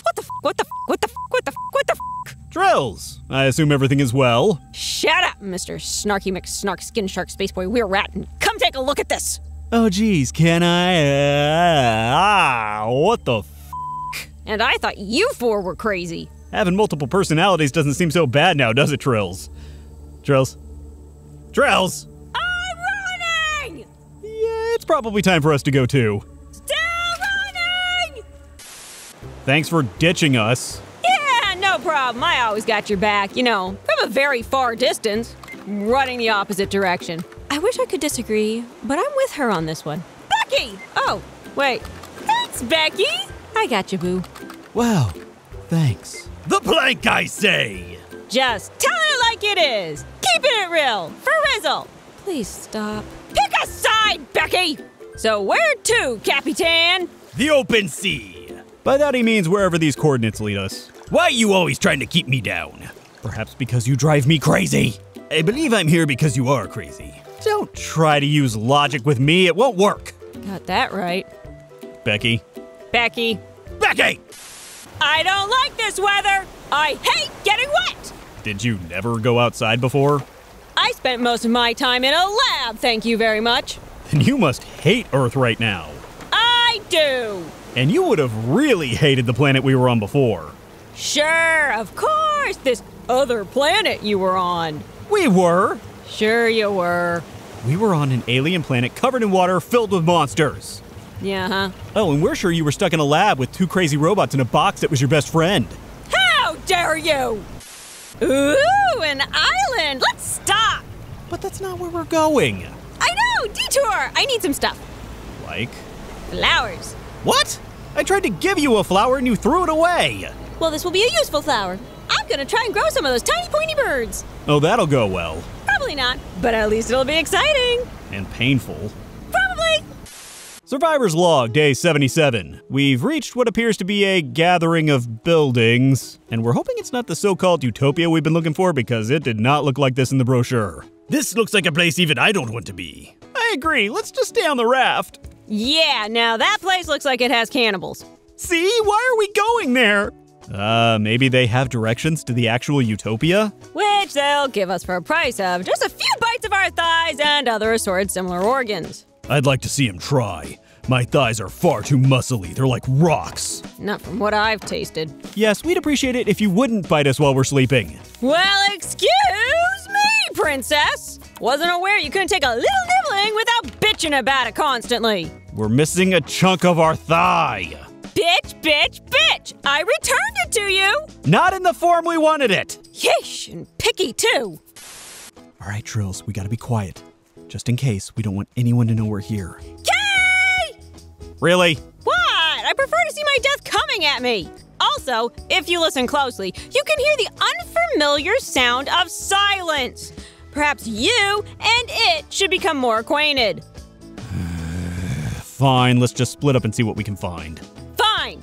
What the f? What the f? What the f? What the f? What the f? Trills! I assume everything is well. Shut up, Mr. Snarky McSnark Skin Shark Space Boy Were Rat, and come take a look at this. Oh, geez, can I? Uh, ah, what the f? And I thought you four were crazy. Having multiple personalities doesn't seem so bad now, does it, Trills? Trills? Trills! I'm running! Yeah, it's probably time for us to go too. Still running! Thanks for ditching us. Yeah, no problem. I always got your back, you know, from a very far distance, running the opposite direction. I wish I could disagree, but I'm with her on this one. Becky! Oh, wait. Thanks, Becky! I got you, boo. Wow, thanks. The plank, I say! Just tell it like it is. Keeping it real. For Rizzle. Please stop. Pick a side, Becky! So where to, Capitan? The open sea. By that he means wherever these coordinates lead us. Why you always trying to keep me down? Perhaps because you drive me crazy. I believe I'm here because you are crazy. Don't try to use logic with me, it won't work. Got that right. Becky. Becky. Becky! I don't like this weather. I hate getting wet. Did you never go outside before? I spent most of my time in a lab, thank you very much. Then you must hate Earth right now. I do. And you would have really hated the planet we were on before. Sure, of course, this other planet you were on. We were. Sure, you were. We were on an alien planet covered in water filled with monsters. Yeah, huh? Oh, and we're sure you were stuck in a lab with two crazy robots in a box that was your best friend. How dare you! Ooh, an island! Let's stop! But that's not where we're going. I know! Detour! I need some stuff. Like? Flowers. What? I tried to give you a flower and you threw it away. Well, this will be a useful flower. I'm gonna try and grow some of those tiny pointy birds. Oh, that'll go well. Probably not, but at least it'll be exciting. And painful. Probably. Survivor's Log, Day 77. We've reached what appears to be a gathering of buildings, and we're hoping it's not the so called utopia we've been looking for because it did not look like this in the brochure. This looks like a place even I don't want to be. I agree, let's just stay on the raft. Yeah, now that place looks like it has cannibals. See? Why are we going there? Uh, maybe they have directions to the actual utopia? Which they'll give us for a price of just a few bites of our thighs and other assorted similar organs. I'd like to see him try. My thighs are far too muscly. They're like rocks. Not from what I've tasted. Yes, we'd appreciate it if you wouldn't bite us while we're sleeping. Well, excuse me, princess. Wasn't aware you couldn't take a little nibbling without bitching about it constantly. We're missing a chunk of our thigh. Bitch, bitch, bitch! I returned it to you! Not in the form we wanted it. Yeesh, and picky too. All right, Trills, we gotta be quiet. Just in case, we don't want anyone to know we're here. Kay! Really? What? I prefer to see my death coming at me. Also, if you listen closely, you can hear the unfamiliar sound of silence. Perhaps you and it should become more acquainted. Fine, let's just split up and see what we can find. Fine.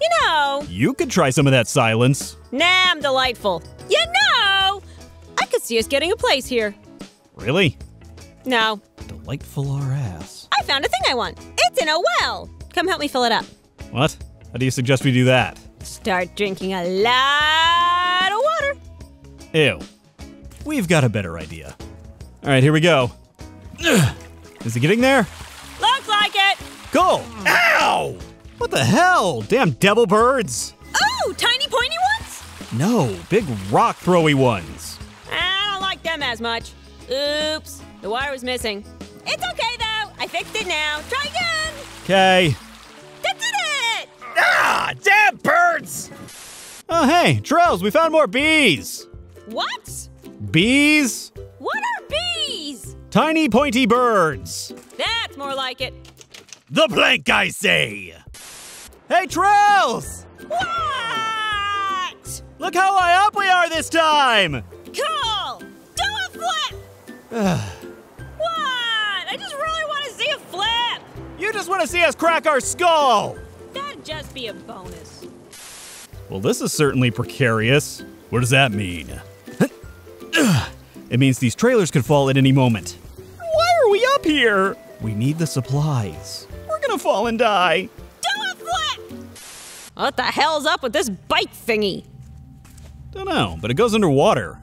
You know, You could try some of that silence. nah, I'm delightful. You know, I could see us getting a place here. Really? No, Delightful our ass. I found a thing I want. It's in a well. Come help me fill it up. What? How do you suggest we do that? Start drinking a lot of water. Ew. We've got a better idea. All right, here we go. Ugh. Is it getting there? Looks like it. Cool. Ow! What the hell? Damn devil birds. Oh, tiny pointy ones? No, big rock throwy ones. I don't like them as much. Oops, the wire was missing. It's okay though. I fixed it now. Try again. Okay. That's it. Ah, damn birds! Oh, hey, Trills, we found more bees. What? Bees? What are bees? Tiny pointy birds. That's more like it. The plank, I say. Hey, Trills! What? Look how high up we are this time! Cool. Do a flip. What? I just really want to see a flip. You just want to see us crack our skull! That'd just be a bonus. Well, this is certainly precarious. What does that mean? it means these trailers could fall at any moment. Why are we up here? We need the supplies. We're gonna fall and die. Do a flip. What the hell's up with this bike thingy? Don't know, but it goes underwater.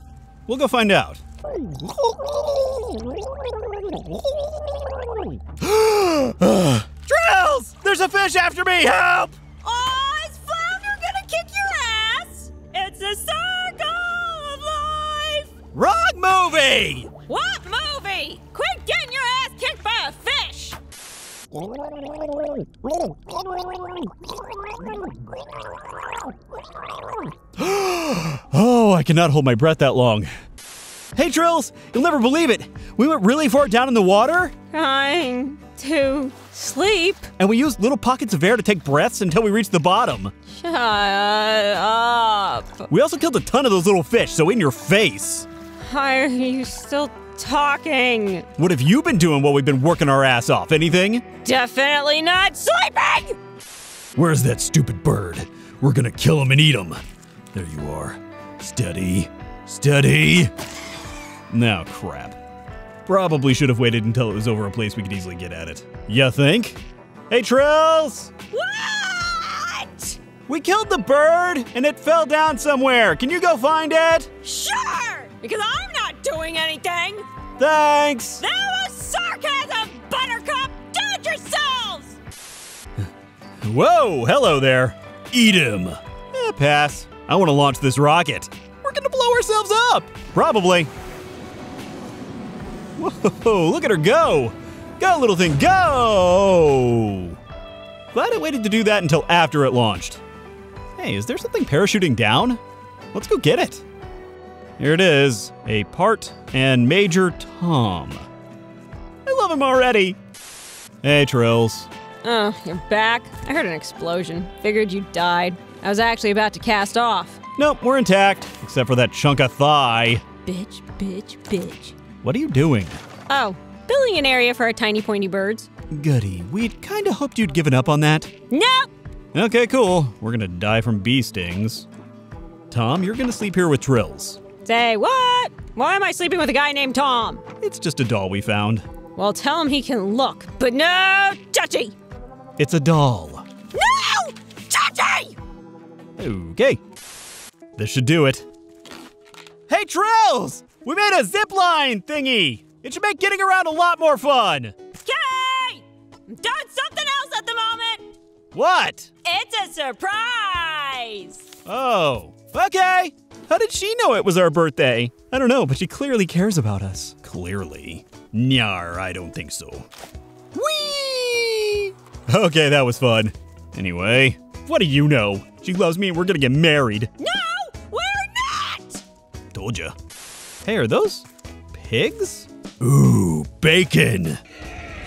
We'll go find out. Trills! There's a fish after me! Help! Oh, is Flounder gonna kick your ass? It's a circle of life. Wrong movie! What movie? Quit getting your ass kicked by a fish. Oh, I cannot hold my breath that long. Hey, Trills! You'll never believe it! We went really far down in the water, Trying to sleep. and we used little pockets of air to take breaths until we reached the bottom. Shut up. We also killed a ton of those little fish, so in your face. Why are you still talking? What have you been doing while we've been working our ass off? Anything? Definitely not sleeping. Where's that stupid bird? We're gonna kill him and eat him. There you are. Steady. Steady. Now, crap. Probably should have waited until it was over a place we could easily get at it. You think? Hey, Trills! What? We killed the bird and it fell down somewhere. Can you go find it? Sure, because I'm not doing anything. Thanks. That was sarcasm, Buttercup. Do it yourselves. Whoa, hello there. Eat him. Eh, pass. I want to launch this rocket. We're gonna blow ourselves up. Probably. Whoa, look at her go. Go, little thing, go. Glad I waited to do that until after it launched. Hey, is there something parachuting down? Let's go get it. Here it is a part and Major Tom. I love him already. Hey, Trills. Oh, you're back? I heard an explosion. Figured you died. I was actually about to cast off. Nope, we're intact, except for that chunk of thigh. Bitch, bitch, bitch. What are you doing? Oh, building an area for our tiny pointy birds. Goody, we'd kinda hoped you'd given up on that. Nope. Okay, cool. We're gonna die from bee stings. Tom, you're gonna sleep here with Trills. Say what? Why am I sleeping with a guy named Tom? It's just a doll we found. Well, tell him he can look, but no touchy. It's a doll. No touchy. Okay. This should do it. Hey, Trills! We made a zip line thingy! It should make getting around a lot more fun! Okay. I'm doing something else at the moment. What? It's a surprise. Oh, okay. How did she know it was our birthday? I don't know, but she clearly cares about us. Clearly. Nyar, I don't think so. Whee! Okay, that was fun. Anyway, what do you know? She loves me and we're gonna get married. No, we're not. Told ya. Hey, are those pigs? Ooh, bacon.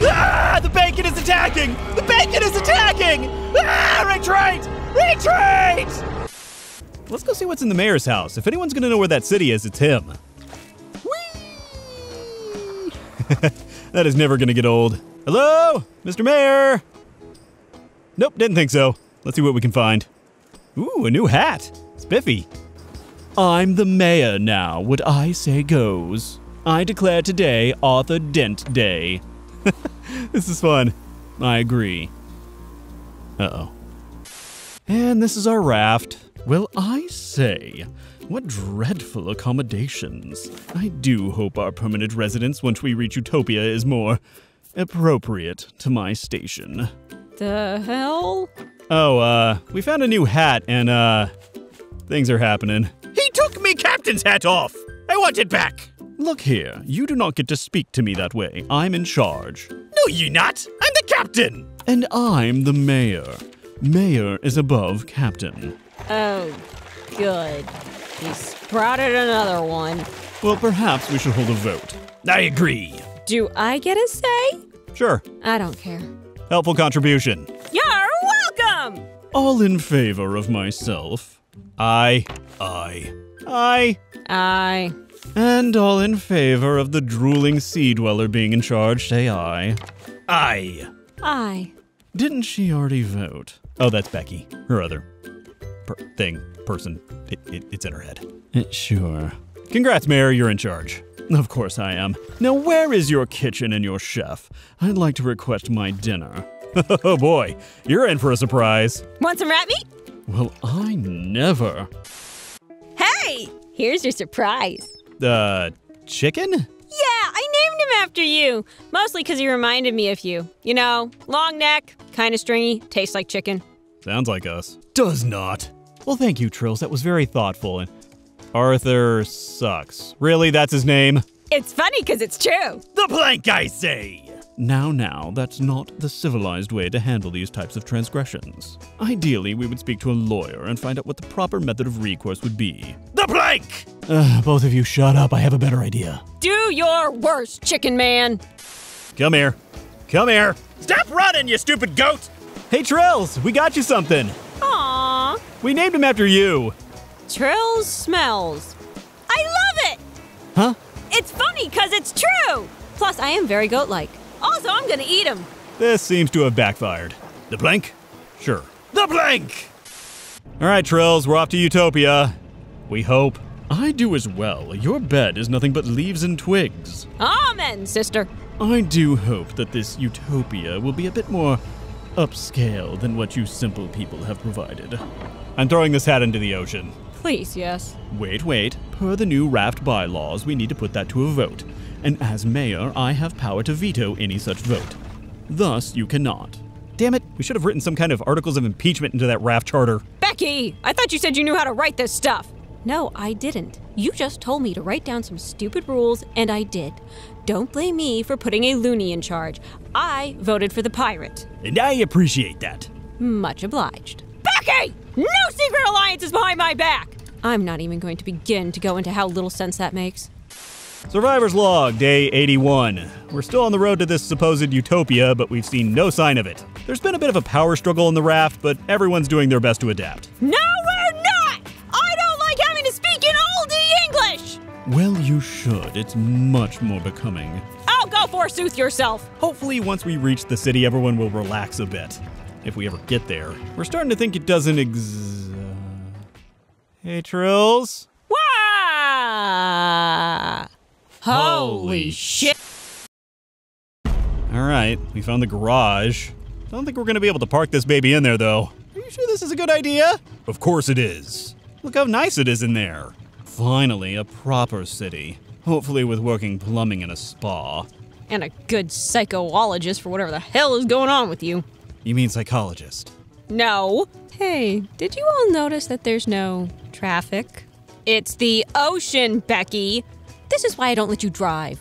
Ah, the bacon is attacking! The bacon is attacking! Ah, retreat! Retreat! Let's go see what's in the mayor's house. If anyone's gonna know where that city is, it's him. Whee! that is never gonna get old. Hello, Mr. Mayor? Nope, didn't think so. Let's see what we can find. Ooh, a new hat. Spiffy. I'm the mayor now. What I say goes. I declare today Arthur Dent Day. this is fun. I agree. Uh oh. And this is our raft. Well, I say, what dreadful accommodations. I do hope our permanent residence once we reach Utopia is more appropriate to my station. The hell? Oh, uh, we found a new hat and, uh, things are happening. He took me captain's hat off! I want it back! Look here, you do not get to speak to me that way. I'm in charge. No, you not! I'm the captain! And I'm the mayor. Mayor is above captain. Oh, good. He sprouted another one. Well, perhaps we should hold a vote. I agree. Do I get a say? Sure. I don't care. Helpful contribution. You're welcome! All in favor of myself. Aye. Aye. Aye. And all in favor of the drooling sea dweller being in charge, say aye. Aye. I. Didn't she already vote? Oh, that's Becky. Her other per- thing, person. It, it, it's in her head. Uh, sure. Congrats, Mayor, you're in charge. Of course I am. Now, where is your kitchen and your chef? I'd like to request my dinner. oh boy, you're in for a surprise. Want some rat meat? Well, I never. Here's your surprise. Uh, chicken? Yeah, I named him after you. Mostly because he reminded me of you. You know, long neck, kind of stringy, tastes like chicken. Sounds like us. Does not. Well, thank you, Trills. That was very thoughtful. And Arthur sucks. Really, that's his name? It's funny because it's true. The plank, I say! Now, now, that's not the civilized way to handle these types of transgressions. Ideally, we would speak to a lawyer and find out what the proper method of recourse would be. The plank! Uh, both of you shut up. I have a better idea. Do your worst, chicken man. Come here. Come here. Stop running, you stupid goat! Hey, Trills, we got you something. Aww. We named him after you. Trills smells. I love it! Huh? It's funny because it's true! Plus, I am very goat like. Also, I'm gonna eat him. This seems to have backfired. The blank? Sure. The blank! All right, Trills, we're off to Utopia. We hope. I do as well. Your bed is nothing but leaves and twigs. Amen, sister. I do hope that this Utopia will be a bit more upscale than what you simple people have provided. I'm throwing this hat into the ocean. Please, yes. Wait, wait. Per the new raft bylaws, we need to put that to a vote. And as mayor, I have power to veto any such vote. Thus, you cannot. Damn it, we should have written some kind of articles of impeachment into that raft charter. Becky, I thought you said you knew how to write this stuff. No, I didn't. You just told me to write down some stupid rules, and I did. Don't blame me for putting a loony in charge. I voted for the pirate. And I appreciate that. Much obliged. Becky! No secret alliances behind my back! I'm not even going to begin to go into how little sense that makes. Survivor's Log, day 81. We're still on the road to this supposed utopia, but we've seen no sign of it. There's been a bit of a power struggle in the raft, but everyone's doing their best to adapt. No, we're not! Well, you should. It's much more becoming. Oh, go forsooth yourself! Hopefully, once we reach the city, everyone will relax a bit. If we ever get there. We're starting to think it doesn't ex. Hey, Trills? Wah! Holy shit! All right, we found the garage. Don't think we're gonna be able to park this baby in there, though. Are you sure this is a good idea? Of course it is. Look how nice it is in there. Finally, a proper city. Hopefully, with working plumbing and a spa. And a good psychologist for whatever the hell is going on with you. You mean psychologist? No. Hey, did you all notice that there's no traffic? It's the ocean, Becky. This is why I don't let you drive.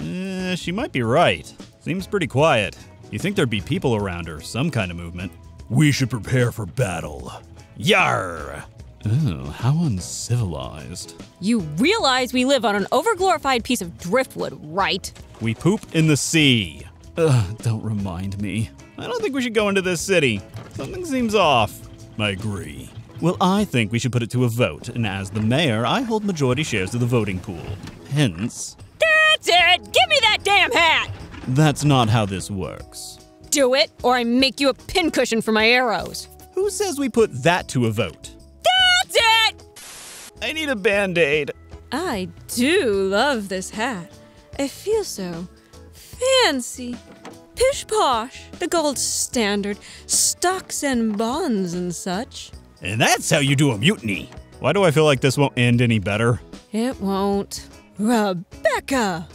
Eh, she might be right. Seems pretty quiet. You think there'd be people around or some kind of movement? We should prepare for battle. Yar! Oh, how uncivilized. You realize we live on an overglorified piece of driftwood, right? We poop in the sea. Ugh, don't remind me. I don't think we should go into this city. Something seems off. I agree. Well, I think we should put it to a vote, and as the mayor, I hold majority shares of the voting pool. Hence, That's it! Give me that damn hat! that's not how this works. Do it, or I make you a pincushion for my arrows. Who says we put that to a vote? That's it! I need a band aid. I do love this hat. I feel so fancy. Pish posh, the gold standard, stocks and bonds and such. And that's how you do a mutiny. Why do I feel like this won't end any better? It won't. Rebecca!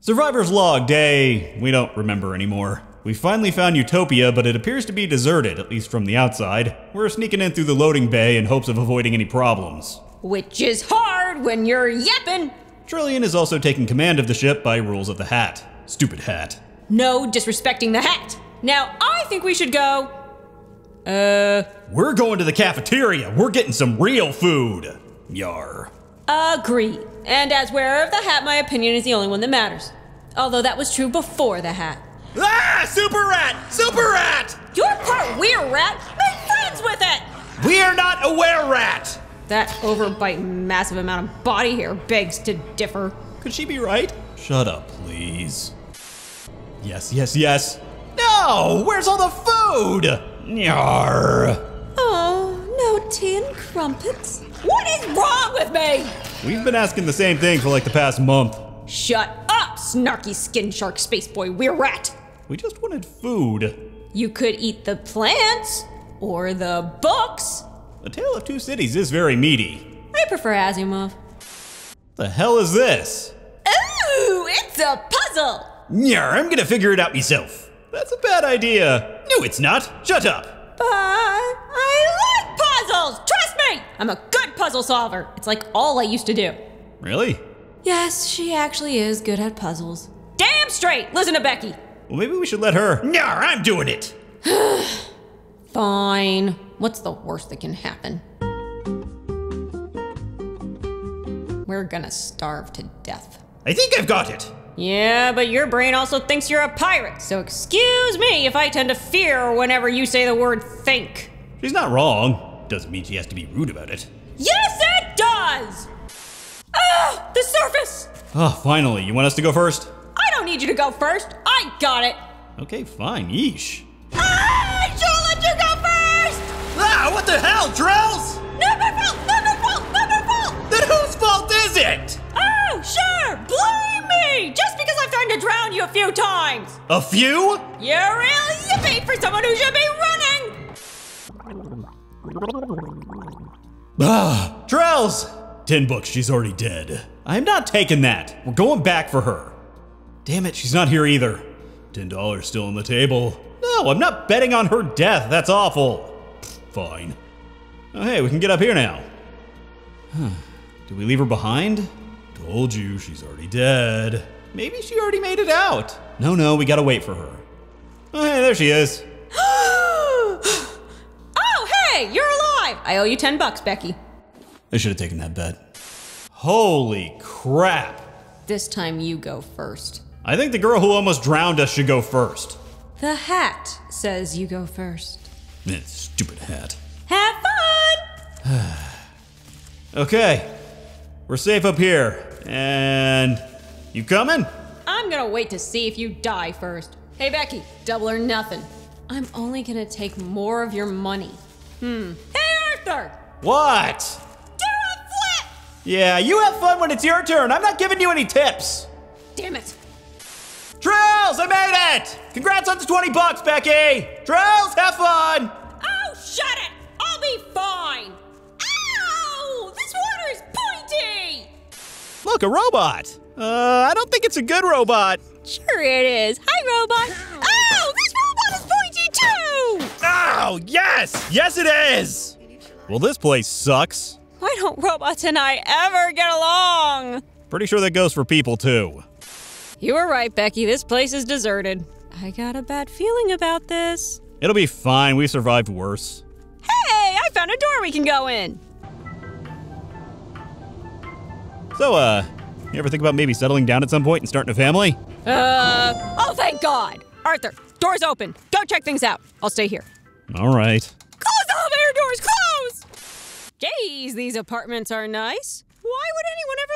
Survivor's Log Day. We don't remember anymore. We finally found Utopia, but it appears to be deserted, at least from the outside. We're sneaking in through the loading bay in hopes of avoiding any problems. Which is hard when you're yapping. Trillian is also taking command of the ship by rules of the hat. Stupid hat. No disrespecting the hat. Now, I think we should go. Uh, We're going to the cafeteria. We're getting some real food. Yar. agree. And as wearer of the hat, my opinion is the only one that matters. Although that was true before the hat. Ah! Super rat! Super rat! You're part weird rat. Make friends with it. We are not a were rat! That overbite massive amount of body hair begs to differ. Could she be right? Shut up, please. Yes, yes, yes. No! Where's all the food? Nyar. Oh, no tea and crumpets. What is wrong with me? We've been asking the same thing for like the past month. Shut up, snarky skin shark space boy were rat. We just wanted food. You could eat the plants or the books. The Tale of Two Cities is very meaty. I prefer Asimov. The hell is this? Ooh, it's a puzzle. Yeah, I'm gonna figure it out myself. That's a bad idea. No, it's not. Shut up. But I like puzzles. Trust me, I'm a good puzzle solver. It's like all I used to do. Really? Yes, she actually is good at puzzles. Damn straight. Listen to Becky. Well, maybe we should let her. Nyar, I'm doing it. Fine. What's the worst that can happen? We're gonna starve to death. I think I've got it. Yeah, but your brain also thinks you're a pirate, so excuse me if I tend to fear whenever you say the word think. She's not wrong. Doesn't mean she has to be rude about it. Yes, it does! Ah, the surface! Oh, finally. You want us to go first? I don't need you to go first. I got it. Okay, fine. Yeesh. Ah, I should let you go first! Ah, what the hell, Trills? Not my fault, not my fault, not my fault! Then whose fault is it? Oh, sure, blame me! Just because I've tried to drown you a few times! A few? You're real yippee for someone who should be running! Ah, Trills! Ten bucks, she's already dead. I'm not taking that. We're going back for her. Damn it, she's not here either. Ten dollars still on the table. No, I'm not betting on her death. That's awful. Fine. Oh, hey, we can get up here now. Huh. Did we leave her behind? Told you, she's already dead. Maybe she already made it out. No, no, we gotta wait for her. Oh, hey, there she is. oh, hey, you're alive! I owe you 10 bucks, Becky. I should have taken that bet. Holy crap. This time you go first. I think the girl who almost drowned us should go first. The hat says you go first. Eh, stupid hat. Have fun! Okay, we're safe up here. And you coming? I'm gonna wait to see if you die first. Hey, Becky, double or nothing. I'm only gonna take more of your money. Hmm. Hey, Arthur! What? Do a flip! Yeah, you have fun when it's your turn. I'm not giving you any tips. Damn it. Trills, I made it! Congrats on the 20 bucks, Becky! Trills, have fun! Oh, shut it! I'll be fine! Ow! This water is pointy! Look, a robot. Uh, I don't think it's a good robot. Sure it is. Hi, robot. Oh, this robot is pointy too! Oh, yes! Yes, it is! Well, this place sucks. Why don't robots and I ever get along? Pretty sure that goes for people, too. You were right, Becky. This place is deserted. I got a bad feeling about this. It'll be fine. We survived worse. Hey, I found a door we can go in. So, uh, you ever think about maybe settling down at some point and starting a family? Uh, oh, thank God. Arthur, door's open. Go check things out. I'll stay here. All right. Close the elevator doors, close! Jeez, these apartments are nice. Why would anyone ever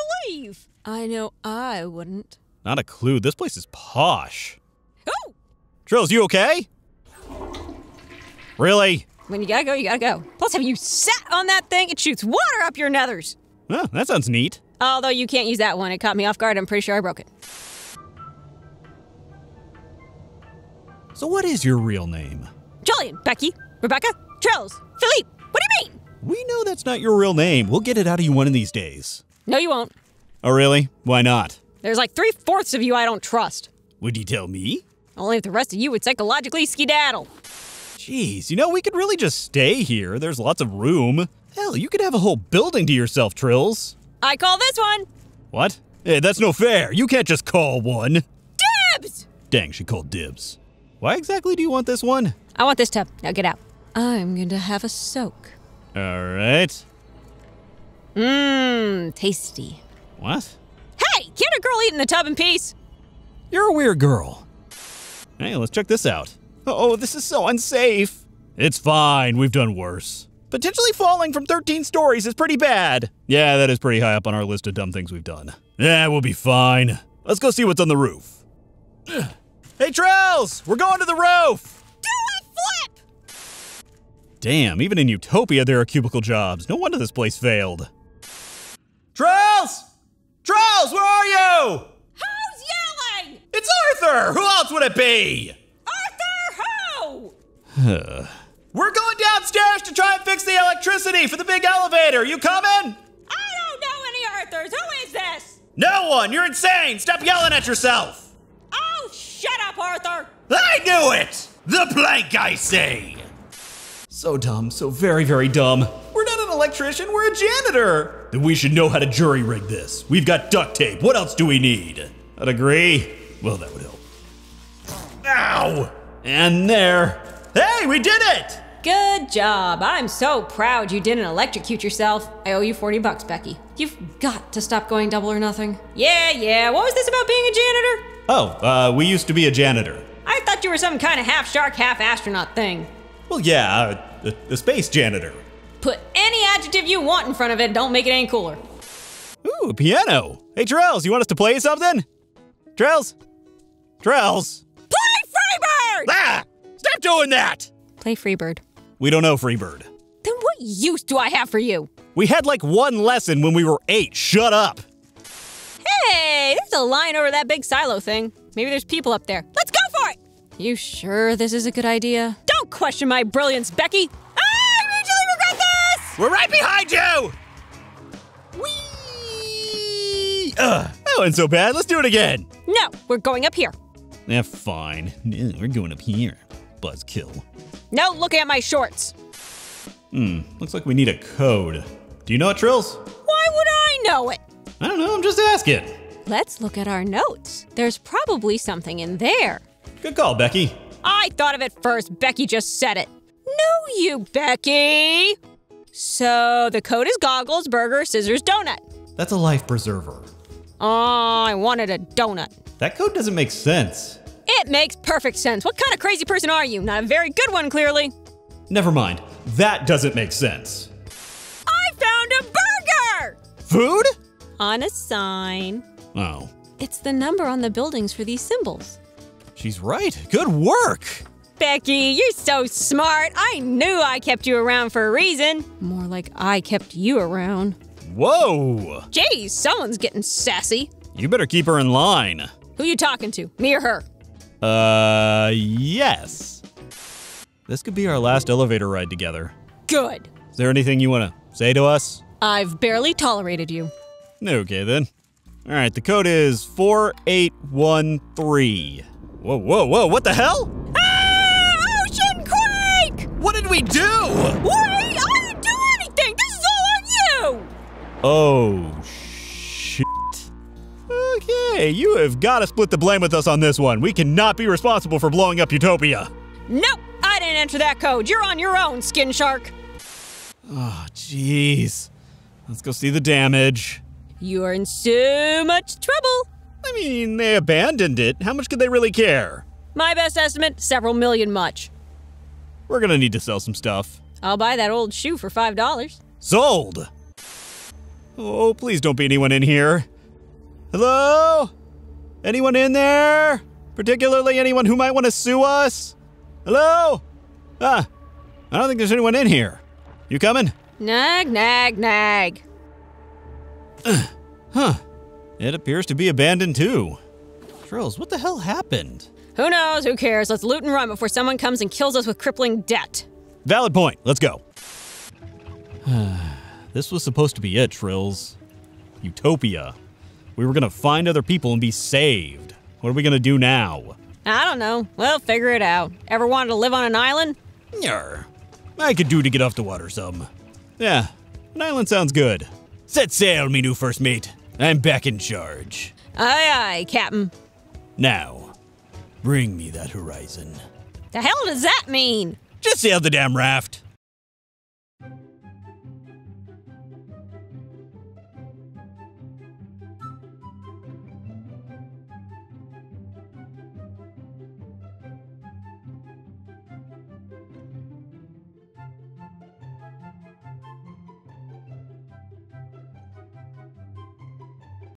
leave? I know I wouldn't. Not a clue. This place is posh. Oh! Trills, you okay? Really? When you gotta go, you gotta go. Plus, have you sat on that thing? It shoots water up your nethers. Oh, that sounds neat. Although you can't use that one. It caught me off guard. I'm pretty sure I broke it. So, what is your real name? Julian, Becky, Rebecca, Trills, Philippe. What do you mean? We know that's not your real name. We'll get it out of you one of these days. No, you won't. Oh, really? Why not? There's like three fourths of you I don't trust. Would you tell me? Only if the rest of you would psychologically skedaddle. Jeez, you know, we could really just stay here. There's lots of room. Hell, you could have a whole building to yourself, Trills. I call this one What? Hey, that's no fair. You can't just call one. dibs. Dang, she called dibs. Why exactly do you want this one? I want this tub. Now get out. I'm going to have a soak. All right. Mmm, tasty. What? Hey, can't a girl eat in the tub in peace? You're a weird girl. Hey, let's check this out. Oh, this is so unsafe. It's fine. We've done worse. Potentially falling from 13 stories is pretty bad. Yeah, that is pretty high up on our list of dumb things we've done. Yeah, we'll be fine. Let's go see what's on the roof. Hey, Trails! We're going to the roof! Do a flip! Damn, even in Utopia there are cubicle jobs. No wonder this place failed. Trells! Trells, where are you? Who's yelling? It's Arthur! Who else would it be? Arthur, who? We're going downstairs to try and fix the electricity for the big elevator. You coming? I don't know any Arthurs. Who is this? No one. You're insane. Stop yelling at yourself. Oh, shut up, Arthur. I knew it. The plank, I say. So dumb. So very, very dumb. We're not an electrician. We're a janitor. Then we should know how to jury rig this. We've got duct tape. What else do we need? I'd agree. Well, that would help. Ow! And there. Hey, we did it! Good job. I'm so proud you didn't electrocute yourself. I owe you 40 bucks, Becky. You've got to stop going double or nothing. Yeah, yeah. What was this about being a janitor? Oh, uh, we used to be a janitor. I thought you were some kind of half shark, half astronaut thing. Well, yeah, a, a space janitor. Put any adjective you want in front of it, don't make it any cooler. Ooh, a piano. Hey, Trells, you want us to play something? Trells? Trells? Play Freebird! Ah! Stop doing that! Play Freebird. We don't know Freebird. Then what use do I have for you? We had like one lesson when we were eight. Shut up. Hey, there's a line over that big silo thing. Maybe there's people up there. Let's go! You sure this is a good idea? Don't question my brilliance, Becky! Ah, I immediately regret this! We're right behind you! Whee! Ugh, that wasn't so bad. Let's do it again. No, we're going up here. Yeah, fine. Eh, we're going up here. Buzzkill. No looking at my shorts. Hmm, looks like we need a code. Do you know it, Trills? Why would I know it? I don't know, I'm just asking. Let's look at our notes. There's probably something in there. Good call, Becky. I thought of it first. Becky just said it. No, you, Becky. So the code is goggles, burger, scissors, donut. That's a life preserver. Oh, I wanted a donut. That code doesn't make sense. It makes perfect sense. What kind of crazy person are you? Not a very good one, clearly. Never mind. That doesn't make sense. I found a burger! Food? On a sign. Oh, It's the number on the buildings for these symbols. She's right. Good work. Becky, you're so smart. I knew I kept you around for a reason. More like I kept you around. Whoa. Geez, someone's getting sassy. You better keep her in line. Who you talking to? Me or her? Uh, yes. This could be our last elevator ride together. Good. Is there anything you want to say to us? I've barely tolerated you. Okay, then. All right, the code is 4813. Whoa, whoa, whoa, what the hell? Ah! Ocean quake! What did we do? Wait, I didn't do anything. This is all on you. Oh, shit. Okay, you have got to split the blame with us on this one. We cannot be responsible for blowing up Utopia. Nope, I didn't enter that code. You're on your own, Skin Shark. Oh, jeez. Let's go see the damage. You are in so much trouble. I mean, they abandoned it. How much could they really care? My best estimate, several million much. We're gonna need to sell some stuff. I'll buy that old shoe for five dollars. Sold! Oh, please don't be anyone in here. Hello? Anyone in there? Particularly anyone who might want to sue us? Hello? Ah, I don't think there's anyone in here. You coming? Nag, nag, nag. Uh, Huh. It appears to be abandoned too. Trills, what the hell happened? Who knows? Who cares? Let's loot and run before someone comes and kills us with crippling debt. Valid point. Let's go. this was supposed to be it, Trills. Utopia. We were gonna find other people and be saved. What are we gonna do now? I don't know. We'll figure it out. Ever wanted to live on an island? Yar. I could do to get off the water some. Yeah, an island sounds good. Set sail, me new first mate. I'm back in charge. Aye, aye, Captain. Now, bring me that horizon. The hell does that mean? Just sail the damn raft.